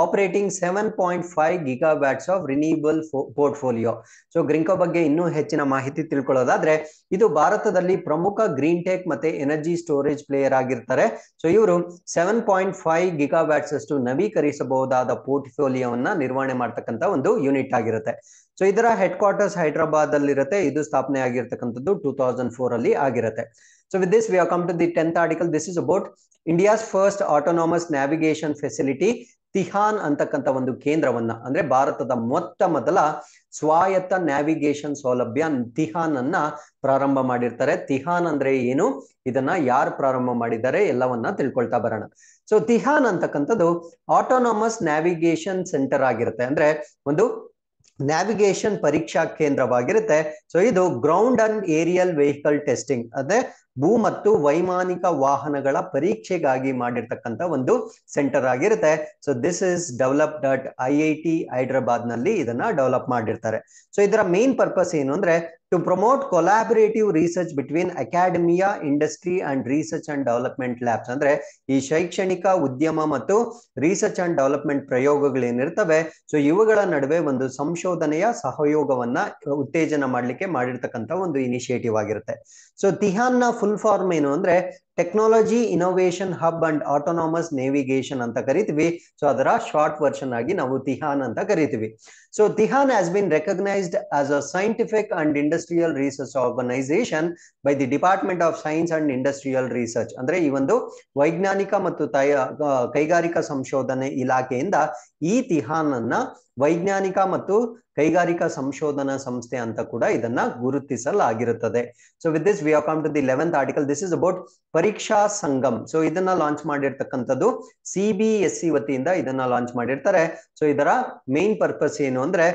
operating seven point five gigawatts of renewable portfolio so Greenko ಬಗ್ಗೆ ಇನ್ನೂ ಹೆಚ್ಚಿನ ಮಾಹಿತಿ ತಿಳ್ಕೊಳ್ಳೋದಾದ್ರೆ, ಇದು ಭಾರತದಲ್ಲಿ ಪ್ರಮುಖ ಗ್ರೀನ್ ಟೆಕ್ ಮತ್ತೆ ಎನರ್ಜಿ ಸ್ಟೋರೇಜ್ ಪ್ಲೇಯರ್ ಆಗಿರ್ತಾರೆ. ಸೊ ಇವರು seven point five giga bats ಅಷ್ಟು ನವೀಕರಿಸಬಹುದಾದ ಪೋರ್ಟ್ಫೋಲಿಯೋವನ್ನ ನಿರ್ವಹಣೆ ಮಾಡ್ತಕ್ಕಂಥ ಒಂದು ಯೂನಿಟ್ ಆಗಿರುತ್ತೆ. ಸೊ ಇದರ ಹೆಡ್ ಕ್ವಾರ್ಟರ್ಸ್ ಹೈದರಾಬಾದ್ ಅಲ್ಲಿ ಇರುತ್ತೆ ಇದು ಸ್ಥಾಪನೆ ಆಗಿರ್ತಕ್ಕಂಥದ್ದು ಟೂ ತೌಸಂಡ್ ಫೋರ್ ಅಲ್ಲಿ ಆಗಿರುತ್ತೆ. So with this we come to the tenth article this is about India's first autonomous navigation facility TiHAN ಅಂತಕ್ಕಂಥ ಒಂದು ಕೇಂದ್ರವನ್ನ, ಅಂದ್ರೆ ಭಾರತದ ಮೊತ್ತ ಮೊದಲ ಸ್ವಾಯತ್ತ ನ್ಯಾವಿಗೇಷನ್ ಸೌಲಭ್ಯ ತಿಹಾನ್ ಅನ್ನ ಪ್ರಾರಂಭ ಮಾಡಿರ್ತಾರೆ. ತಿಹಾನ್ ಅಂದ್ರೆ ಏನು? ಇದನ್ನ ಯಾರು ಪ್ರಾರಂಭ ಮಾಡಿದ್ದಾರೆ ಎಲ್ಲವನ್ನ ತಿಳ್ಕೊಳ್ತಾ ಬರೋಣ. ಸೊ ತಿಹಾನ್ ಅಂತಕ್ಕಂಥದ್ದು ಆಟೋನಮಸ್ ನ್ಯಾವಿಗೇಷನ್ ಸೆಂಟರ್ ಆಗಿರುತ್ತೆ. ಅಂದ್ರೆ ಒಂದು ನ್ಯಾವಿಗೇಷನ್ ಪರೀಕ್ಷಾ ಕೇಂದ್ರವಾಗಿರುತ್ತೆ. ಸೊ ಇದು ground and aerial vehicle testing ಅಂದ್ರೆ ಭೂ ಮತ್ತು ವೈಮಾನಿಕ ವಾಹನಗಳ ಪರೀಕ್ಷೆಗಾಗಿ ಮಾಡಿರ್ತಕ್ಕಂಥ ಒಂದು ಸೆಂಟರ್ ಆಗಿರುತ್ತೆ. So this is develop dot I I T ಹೈದರಾಬಾದ್ನಲ್ಲಿ ಇದನ್ನ ಡೆವಲಪ್ ಮಾಡಿರ್ತಾರೆ. ಸೊ ಇದರ ಮೇನ್ ಪರ್ಪಸ್ ಏನು ಅಂದ್ರೆ to promote collaborative research between academia industry and research and development labs ಅಂದ್ರೆ ಈ ಶೈಕ್ಷಣಿಕ, ಉದ್ಯಮ ಮತ್ತು ರಿಸರ್ಚ್ ಅಂಡ್ ಡೆವಲಪ್ಮೆಂಟ್ ಪ್ರಯೋಗಗಳೇನಿರ್ತವೆ ಸೊ ಇವುಗಳ ನಡುವೆ ಒಂದು ಸಂಶೋಧನೆಯ ಸಹಯೋಗವನ್ನ ಉತ್ತೇಜನ ಮಾಡಲಿಕ್ಕೆ ಮಾಡಿರ್ತಕ್ಕಂಥ ಒಂದು ಇನಿಷಿಯೇಟಿವ್ ಆಗಿರುತ್ತೆ. ಸೊ ತಿಹಾನ್ನ ಫುಲ್ ಫಾರ್ಮ್ ಏನು ಅಂದ್ರೆ technology innovation hub and autonomous navigation ಅಂತ ಕರಿತೀವಿ. ಸೊ ಅದರ ಶಾರ್ಟ್ ವರ್ಷನ್ ಆಗಿ ನಾವು ತಿಹಾನ್ ಅಂತ ಕರಿತೀವಿ. So TiHAN has been recognised as a scientific and industrial research organisation by the department of science and industrial research ಅಂದ್ರೆ ಈ ಒಂದು ವೈಜ್ಞಾನಿಕ ಮತ್ತು ಕೈಗಾರಿಕಾ ಸಂಶೋಧನೆ ಇಲಾಖೆಯಿಂದ ಈ ತಿಹಾನ್ ಅನ್ನ ವೈಜ್ಞಾನಿಕ ಮತ್ತು ಕೈಗಾರಿಕಾ ಸಂಶೋಧನಾ ಸಂಸ್ಥೆ ಅಂತ ಕೂಡ ಇದನ್ನ ಗುರುತಿಸಲಾಗಿರುತ್ತದೆ. So with this we come to the eleventh article this is about Pariksha Sangam. So ಇದನ್ನ ಲಾಂಚ್ ಮಾಡಿರ್ತಕ್ಕಂಥದ್ದು ಸಿ ಬಿ ಎಸ್ ಸಿ ವತಿಯಿಂದ ಇದನ್ನ ಲಾಂಚ್ ಮಾಡಿರ್ತಾರೆ. ಸೊ ಇದರ ಮೇನ್ ಪರ್ಪಸ್ ಏನು ಅಂದ್ರೆ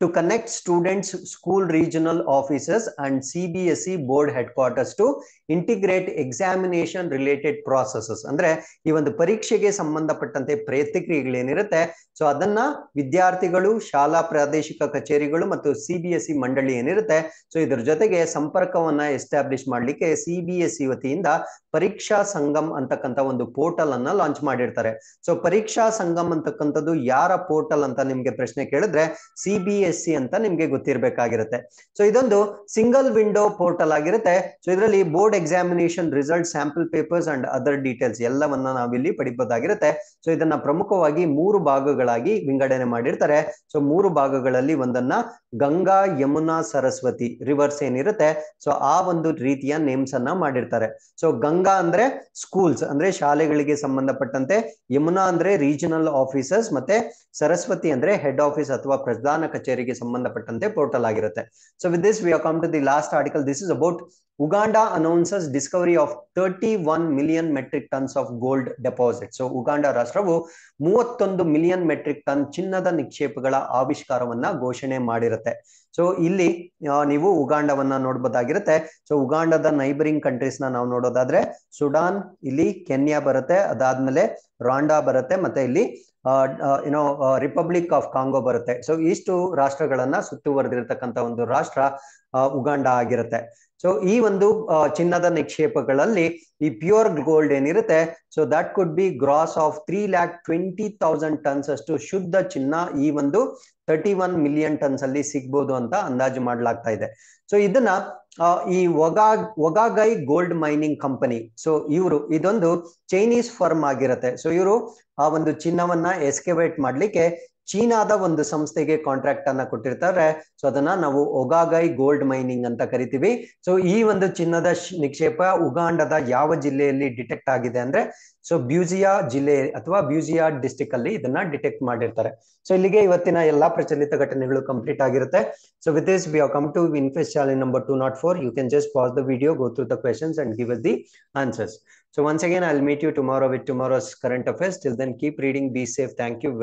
to connect students, school regional offices and CBSE board headquarters to integrate examination related processes. ಅಂದ್ರೆ ಈ ಒಂದು ಪರೀಕ್ಷೆಗೆ ಸಂಬಂಧಪಟ್ಟಂತೆ ಪ್ರತಿಕ್ರಿಯೆಗಳೇನಿರುತ್ತೆ ಸೊ ಅದನ್ನ ವಿದ್ಯಾರ್ಥಿಗಳು ಶಾಲಾ ಪ್ರಾದೇಶಿಕ ಕಚೇರಿಗಳು ಮತ್ತು ಸಿಬಿಎಸ್ಇ ಬಿ ಮಂಡಳಿ ಏನಿರುತ್ತೆ? ಸೊ ಇದ್ರ ಜೊತೆಗೆ ಸಂಪರ್ಕವನ್ನ ಎಸ್ಟಾಬ್ಲಿಷ್ ಮಾಡ್ಲಿಕ್ಕೆ ಸಿಬಿಎಸ್ಇ ಬಿ ವತಿಯಿಂದ ಪರೀಕ್ಷಾ ಸಂಗಮ್ ಅಂತಕ್ಕಂಥ ಒಂದು ಪೋರ್ಟಲ್ ಅನ್ನ ಲಾಂಚ್ ಮಾಡಿರ್ತಾರೆ. ಸೊ ಪರೀಕ್ಷಾ ಸಂಗಮ್ ಅಂತಕ್ಕಂಥದ್ದು ಯಾರ ಪೋರ್ಟಲ್ ಅಂತ ನಿಮ್ಗೆ ಪ್ರಶ್ನೆ ಕೇಳಿದ್ರೆ ಸಿ ಬಿ ಎಸ್ ಸಿ ಅಂತ ನಿಮ್ಗೆ ಗೊತ್ತಿರಬೇಕಾಗಿರುತ್ತೆ. ಸೊ ಇದೊಂದು ಸಿಂಗಲ್ ವಿಂಡೋ ಪೋರ್ಟಲ್ ಆಗಿರುತ್ತೆ. ಸೊ ಇದರಲ್ಲಿ board examination result sample papers and other details ಎಲ್ಲವನ್ನ ನಾವಿಲ್ಲಿ ಪಡಿಬೋದಾಗಿರುತ್ತೆ. ಸೊ ಇದನ್ನ ಪ್ರಮುಖವಾಗಿ ಮೂರು ಭಾಗಗಳಾಗಿ ವಿಂಗಡಣೆ ಮಾಡಿರ್ತಾರೆ. ಸೊ ಮೂರು ಭಾಗಗಳಲ್ಲಿ ಒಂದನ್ನ ಗಂಗಾ ಯಮುನಾ ಸರಸ್ವತಿ ರಿವರ್ಸ್ ಏನಿರುತ್ತೆ. ಸೊ ಆ ಒಂದು ರೀತಿಯ ನೇಮ್ಸ್ ಅನ್ನ ಮಾಡಿರ್ತಾರೆ. ಸೊ ಗಂಗಾ ಅಂದ್ರೆ ಸ್ಕೂಲ್ಸ್ ಅಂದ್ರೆ ಶಾಲೆಗಳಿಗೆ ಸಂಬಂಧಪಟ್ಟಂತೆ, ಯಮುನಾ ಅಂದ್ರೆ ರೀಜನಲ್ ಆಫೀಸರ್ಸ್ ಮತ್ತೆ ಸರಸ್ವತಿ ಅಂದ್ರೆ ಹೆಡ್ ಆಫೀಸ್ ಅಥವಾ ಪ್ರಧಾನ ಕಚೇರಿಗೆ ಸಂಬಂಧಪಟ್ಟಂತೆ ಪೋರ್ಟಲ್ ಆಗಿರುತ್ತೆ. So with this we come to the last article this is about Uganda announces discovery of thirty one million metric tons of gold deposit so Uganda ರಾಷ್ಟ್ರವು ಮೂವತ್ತೊಂದು million metric ton ಚಿನ್ನದ ನಿಕ್ಷೇಪಗಳ ಆವಿಷ್ಕಾರವನ್ನ ಘೋಷಣೆ ಮಾಡಿರುತ್ತೆ. So ಇಲ್ಲಿ ನೀವು ಉಗಾಂಡವನ್ನ ನೋಡ್ಬೋದಾಗಿರುತ್ತೆ. So ಉಗಾಂಡದ neighbouring ಕಂಟ್ರೀಸ್ನ ನಾವು ನೋಡೋದಾದ್ರೆ, ಸುಡಾನ್, ಇಲ್ಲಿ ಕೆನ್ಯಾ ಬರುತ್ತೆ, ಅದಾದ್ಮೇಲೆ ರಾಂಡಾ ಬರುತ್ತೆ, ಮತ್ತೆ ಇಲ್ಲಿ ಏನೋ ರಿಪಬ್ಲಿಕ್ ಆಫ್ ಕಾಂಗೋ ಬರುತ್ತೆ. ಸೊ ಇಷ್ಟು ರಾಷ್ಟ್ರಗಳನ್ನ ಸುತ್ತುವರೆದಿರತಕ್ಕಂತ ಒಂದು ರಾಷ್ಟ್ರ ಉಗಾಂಡ ಆಗಿರುತ್ತೆ. ಸೊ ಈ ಒಂದು ಚಿನ್ನದ ನಿಕ್ಷೇಪಗಳಲ್ಲಿ ಈ ಪ್ಯೂರ್ ಗೋಲ್ಡ್ ಏನಿರುತ್ತೆ so that could be gross of three lakh twenty thousand tons ಅಷ್ಟು ಶುದ್ಧ ಚಿನ್ನ ಈ ಒಂದು ತರ್ಟಿ ಒನ್ ಮಿಲಿಯನ್ ಟನ್ಸ್ ಅಲ್ಲಿ ಸಿಗ್ಬೋದು ಅಂತ ಅಂದಾಜು ಮಾಡಲಾಗ್ತಾ ಇದೆ. ಸೊ ಇದನ್ನ ಈ ಒಗಾ Wagagai gold mining company so ಇವರು, ಇದೊಂದು ಚೈನೀಸ್ ಫರ್ಮ್ ಆಗಿರುತ್ತೆ. ಸೊ ಇವರು ಆ ಒಂದು ಚಿನ್ನವನ್ನ ಎಸ್ಕೆವೇಟ್ ಮಾಡ್ಲಿಕ್ಕೆ ಚೀನಾದ ಒಂದು ಸಂಸ್ಥೆಗೆ ಕಾಂಟ್ರಾಕ್ಟ್ ಅನ್ನ ಕೊಟ್ಟಿರ್ತಾರೆ. ಸೊ ಅದನ್ನ ನಾವು ಒಗಾಗೈ ಗೋಲ್ಡ್ ಮೈನಿಂಗ್ ಅಂತ ಕರಿತೀವಿ. ಸೊ ಈ ಒಂದು ಚಿನ್ನದ ನಿಕ್ಷೇಪ ಉಗಾಂಡದ ಯಾವ ಜಿಲ್ಲೆಯಲ್ಲಿ ಡಿಟೆಕ್ಟ್ ಆಗಿದೆ ಅಂದ್ರೆ ಸೊ ಬ್ಯೂಸಿಯಾ ಜಿಲ್ಲೆ ಅಥವಾ ಬ್ಯೂಸಿಯಾ ಡಿಸ್ಟಿಕ್ ಅಲ್ಲಿ ಇದನ್ನ ಡಿಟೆಕ್ಟ್ ಮಾಡಿರ್ತಾರೆ. ಸೊ ಇಲ್ಲಿಗೆ ಇವತ್ತಿನ ಎಲ್ಲಾ ಪ್ರಚಲಿತ ಘಟನೆಗಳು ಕಂಪ್ಲೀಟ್ ಆಗಿರುತ್ತೆ. So with this we come to ಇನ್ಫೆಸ್ number two not for you can just pause the video go through the questions and give the answers so once again, i'll meet you tomorrow with tomorrow's current affairs. Till then, keep reading. Be safe. Thank you